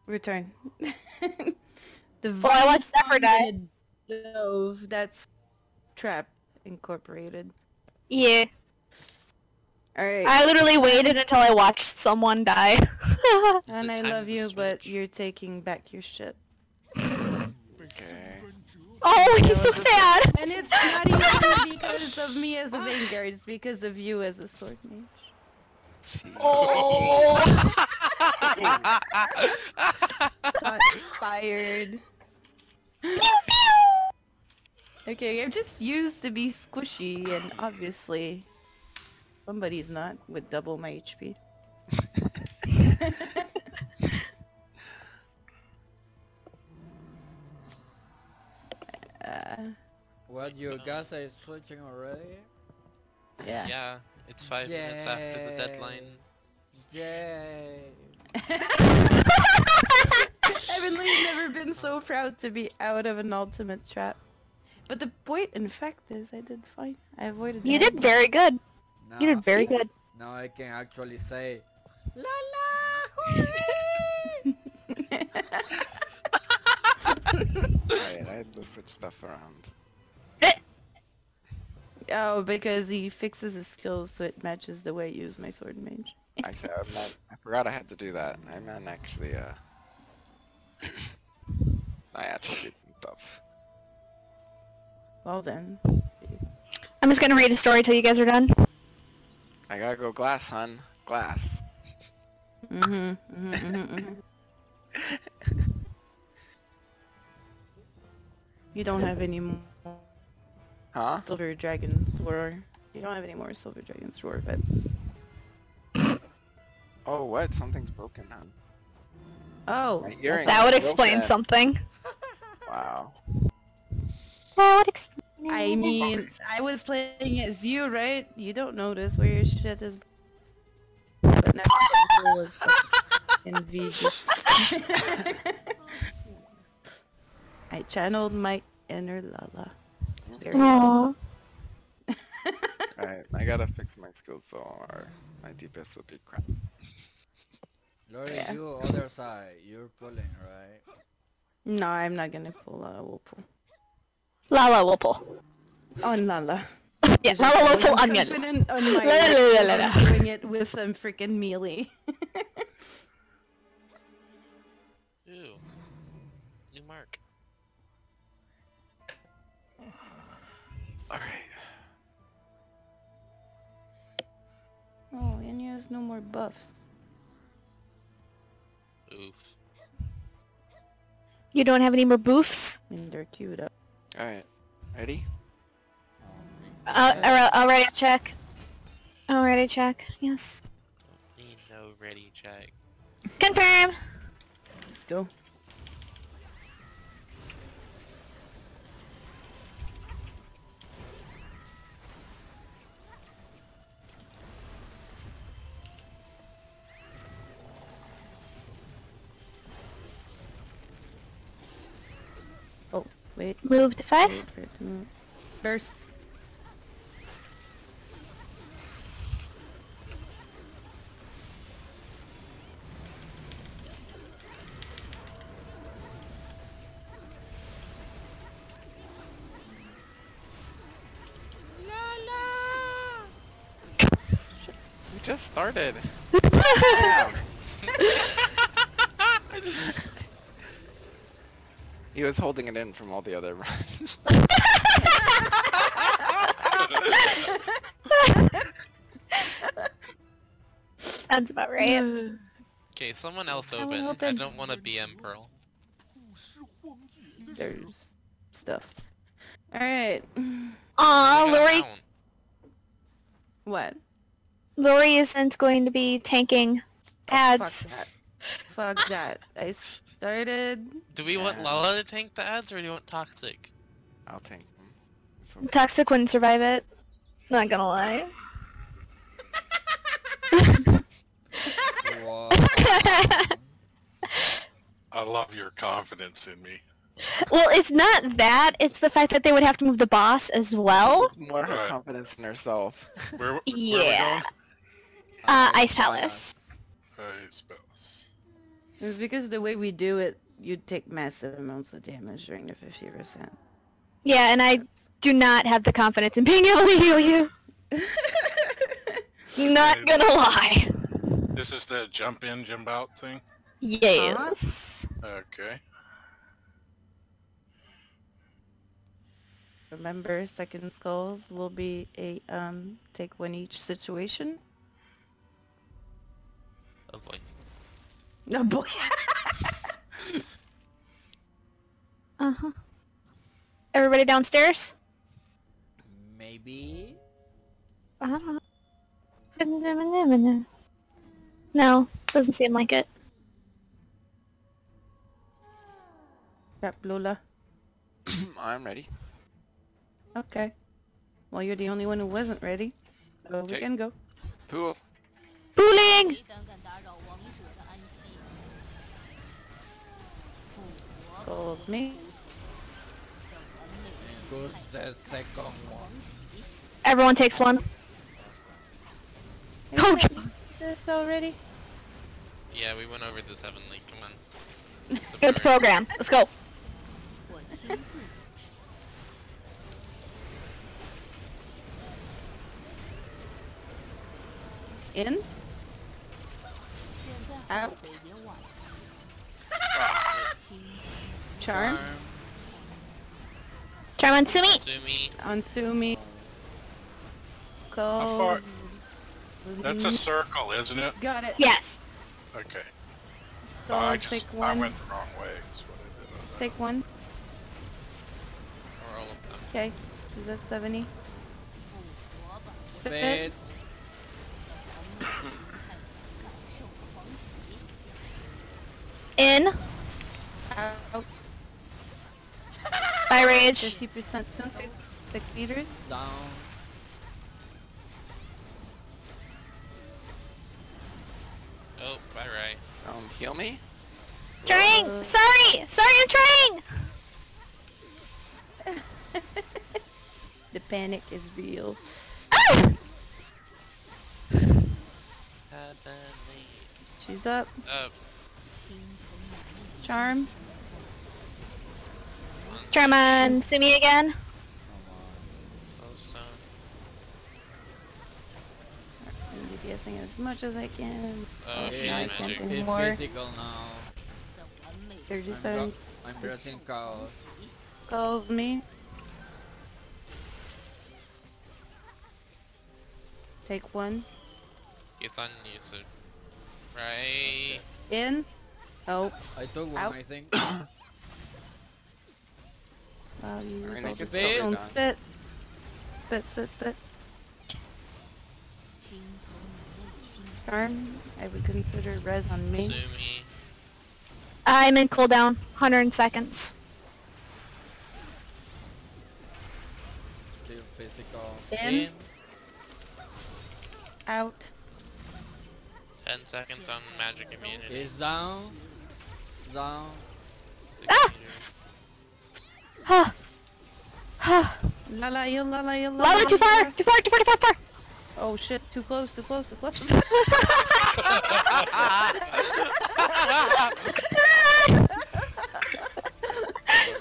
Return. *laughs* the Oh, I watched Zephyr die. spawned in a Dove. That's Trap Incorporated. Yeah. Alright. I literally waited until I watched someone die. *laughs* and I love you, switch. but you're taking back your shit. okay. *laughs* Oh, he's so sad! And it's not even because of me as a Vanguard, it's because of you as a sword mage. Oh! fired. Pew pew! Okay, I'm just used to be squishy and obviously somebody's not with double my HP. uh, *laughs* What you guys are switching already? yeah. Yeah, it's five minutes after the deadline. Yay! Heavenly's *laughs* never been so proud to be out of an ultimate trap. But the point, in fact, is I did fine. I avoided. You did very good. Now, You did very good. No, I can actually say, La la, Alright, I had to switch stuff around. *laughs* oh, because he fixes his skills so it matches the way I use my sword and mage. Actually, I, meant, I forgot I had to do that. I meant actually, uh... I actually did some stuff. Well then. I'm just gonna read a story till you guys are done. I gotta go glass, hun. Glass. Mm-hmm. mm-hmm, mm-hmm, mm-hmm. You don't have any more Huh? silver dragon sword. You don't have any more silver dragon sword, but *coughs* Oh, what? Something's broken, hun. oh, That would explain broken. something. *laughs* Wow. That would explain. I *laughs* mean, I was playing as you, right? You don't notice where your shit is. But now control is in VG. I channeled my inner Lala. There. Aww. Alright, I gotta fix my skills though, or my DPS will be crap. Lori, Yeah. you other side. You're pulling, right? No, I'm not gonna pull Lala. We'll pull. Lala will pull. On Lala. Yeah, Lala will onion. confident on my La, la, la, la, la, la. doing it with some freaking melee. *laughs* Ooh. New mark. Alright. oh, and he has no more buffs. Oof. You don't have any more boofs? I mean, they're queued up. Alright. Ready? Uh, yeah. alright, already check. Already check. Yes. Don't need no ready check. Confirm. Let's go. Wait. Move to five. Wait for it to move. Burst. We just started. *laughs* *laughs* *laughs* He was holding it in from all the other *laughs* runs. *laughs* Sounds about right. *sighs* Okay, someone else open. open. I don't want to BM Pearl. There's stuff. Alright. Aw, Lori. What? Lori isn't going to be tanking ads. Oh, fuck that. Fuck that. I started. Do we want Lala to tank the ads or do you want Toxic? I'll take him. It's okay. Toxic wouldn't survive it. Not gonna lie. *laughs* I love your confidence in me. well, it's not that. It's the fact that they would have to move the boss as well. More her Right. confidence in herself. Where, where Yeah. are Uh, Ice Palace. we going? Spells. It's because the way we do it, you'd take massive amounts of damage during the 50%. Yeah, and I do not have the confidence in being able to heal you. *laughs* Not gonna lie. This is the jump in, jump out thing? Yes. Okay. Remember, second skulls will be a um take one each situation. Oh boy. No boy. *laughs* Uh huh. Everybody downstairs? Maybe. I don't know. No, doesn't seem like it. Crap, Lola. *clears throat* I'm ready. Okay. Well, you're the only one who wasn't ready. So we can go. Pool. Booling! goes me. Everyone takes one. Oh. This already? Yeah, we went over this heavenly. Come on. *laughs* Get the program. Let's go. In. Out. Charm. Charm on Sumi. Sumi. On Sumi. That's a circle, isn't it? Got it. Yes. Okay. Skull, I just, one. I went the wrong way. On take one. Okay. Is that 70? Spit. In. Out. By rage. 50% soon, 6 meters. Down. Oh, by right. Um, heal me? Trying! Uh. Sorry! Sorry, I'm trying! *laughs* the panic is real. Ah! She's up. Up. Charm. German, Sumi again. I'm DPSing as much as I can. Oh, Not anymore. Physical now. 30 seconds. I'm pressing calls. Calls me. Take one. It's on you, so... Right... In? Oh. I took one, Out. I think. *coughs* Wow, you use all spit. Don't spit. Spit, spit, spit. Darn, I would consider res on me. I'm in cooldown. 100 seconds. Still physical. In. in. Out. 10 seconds on magic immunity. Is down. Down. Ah! Huh. Huh. La la yo la la yo la Lala, too far. Too far. Too far. Too far. Too far. Oh shit, too close, too close, too close.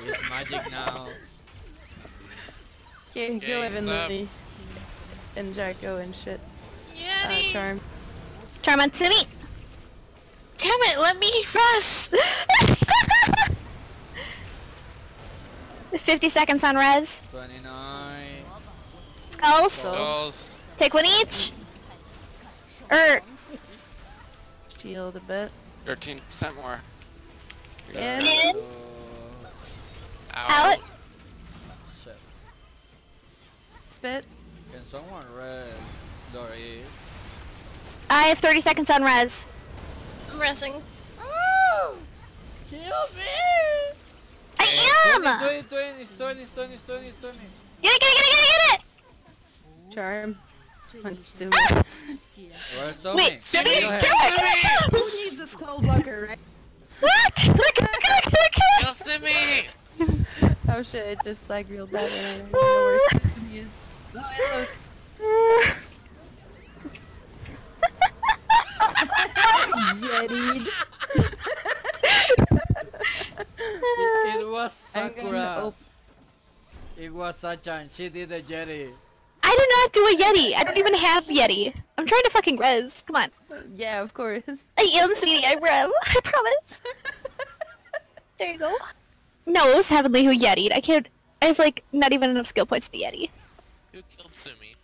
It's magic now. okay, go Okay, it's up. Evan and Jaco and shit. Uh, Charm. Charm on Sumi. Damn it, let me rest! *laughs* 50 seconds on res. 29. Skulls. Skulls. Take one each. Er. Shield a bit. 13% more. In. In. Out. Out. Shit. Spit. Can someone res Dory? I have 30 seconds on res. I'm resting. Kill me! I am! Do it, do it, stone. Get it, get it, get it, get it, get it! Charm. Ah! Wait, Jimmy! we? Kill it, kill it! Who needs a skull blocker, right? Look! Look, look, look, look, look! Kill me! oh shit, it just like real bad and I don't. Ah! Oh, look! Ah! *laughs* *laughs* Yetied. *laughs* It, it *laughs* was Sakura. It was Sachan. She did the Yeti. I did not do a Yeti. I don't even have Yeti. I'm trying to fucking res. Come on. Yeah, of course. I am, sweetie. I rev. *laughs* I promise. *laughs* there you go. No, it was Heavenly who Yeti'd. I can't. I have like not even enough skill points to Yeti. Who killed Sumi?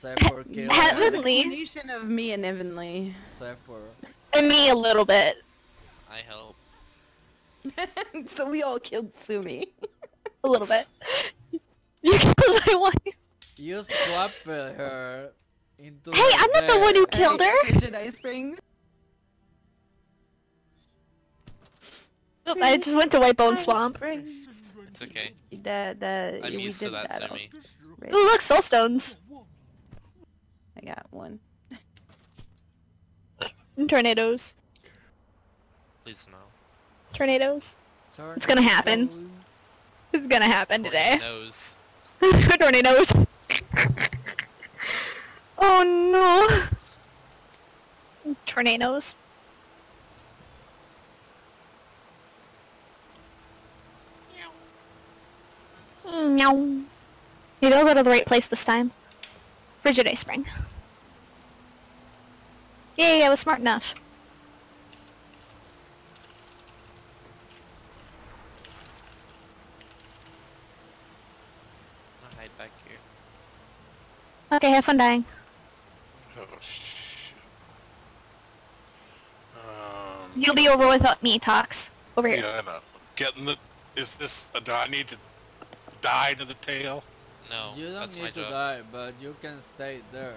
Zephyr killed Have- her. Heavenly. Combination of me and Evanly. Zephyr. And me a little bit. I help. *laughs* so we all killed Sumi. A little bit. You killed my wife. You swapped uh, her into Hey, I'm not the one who killed her. Frigid Ice Springs. Oop, I just went to White Bone Swamp. Springs. It's okay. That, that, I'm used to that, that. Sumi. Right. Ooh, look, soul stones. I got one. Tornadoes. Please no. Tornadoes. It's gonna happen. It's gonna happen today. *laughs* Tornadoes. oh no. Tornadoes. Meow. Maybe I'll go to the right place this time. Frigid Ice Spring. Yay, I was smart enough. Hide back here. Okay, have fun dying. Oh shit. Um, You'll be over without me, Tox. Over here. yeah, I know. Getting the. Is this? Uh, do I need to die to the tail? No, You don't that's my need to job. die, but you can stay there.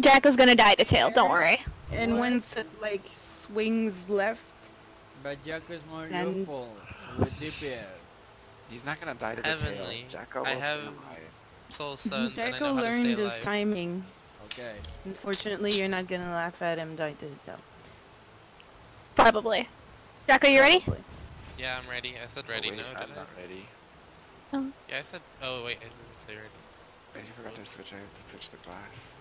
Jack is gonna die to tail, don't worry. And What? once it like swings left, But Jack is more Then- useful with DPS. He's not gonna die to the Heavenly. tail. Jaco will I have- alive. Soul Sons, and I Jaco know to stay learned his timing. Okay. Unfortunately, you're not gonna laugh at him die to the tail. Probably. Jaco, you ready? Yeah, I'm ready. I said Oh, ready, wait, no, I'm did I? not ready. Oh. Yeah, I said. Oh wait, I didn't say ready. I forgot to switch. I have to switch the glass.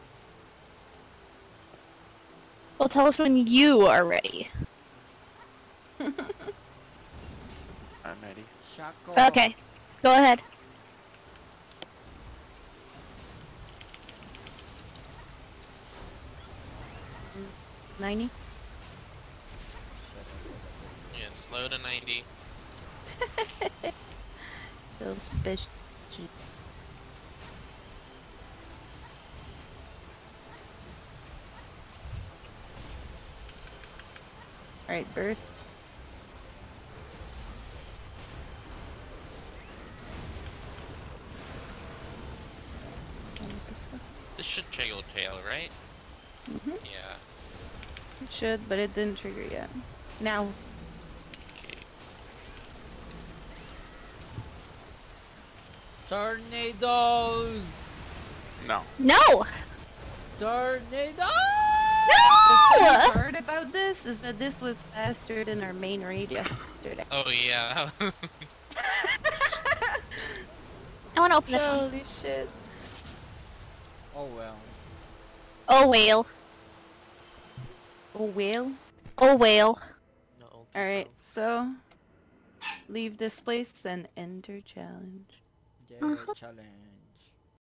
Well, tell us when you are ready. *laughs* I'm ready. Okay, go ahead. Ninety. Yeah, slow to 90. *laughs* Those bitch. Alright, burst. This should trigger tail, right? Mm-hmm. Yeah. It should, but it didn't trigger yet. Now. Okay. Tornadoes! No. No! Tornado! The No! funny part about this is that this was faster than our main raid yesterday. Oh yeah. *laughs* *laughs* I want to open this one. Holy shit. Oh well. Oh, whale. Oh, whale. Oh, whale. no Alright, so. Leave this place and enter challenge. Yeah, Uh-huh. challenge.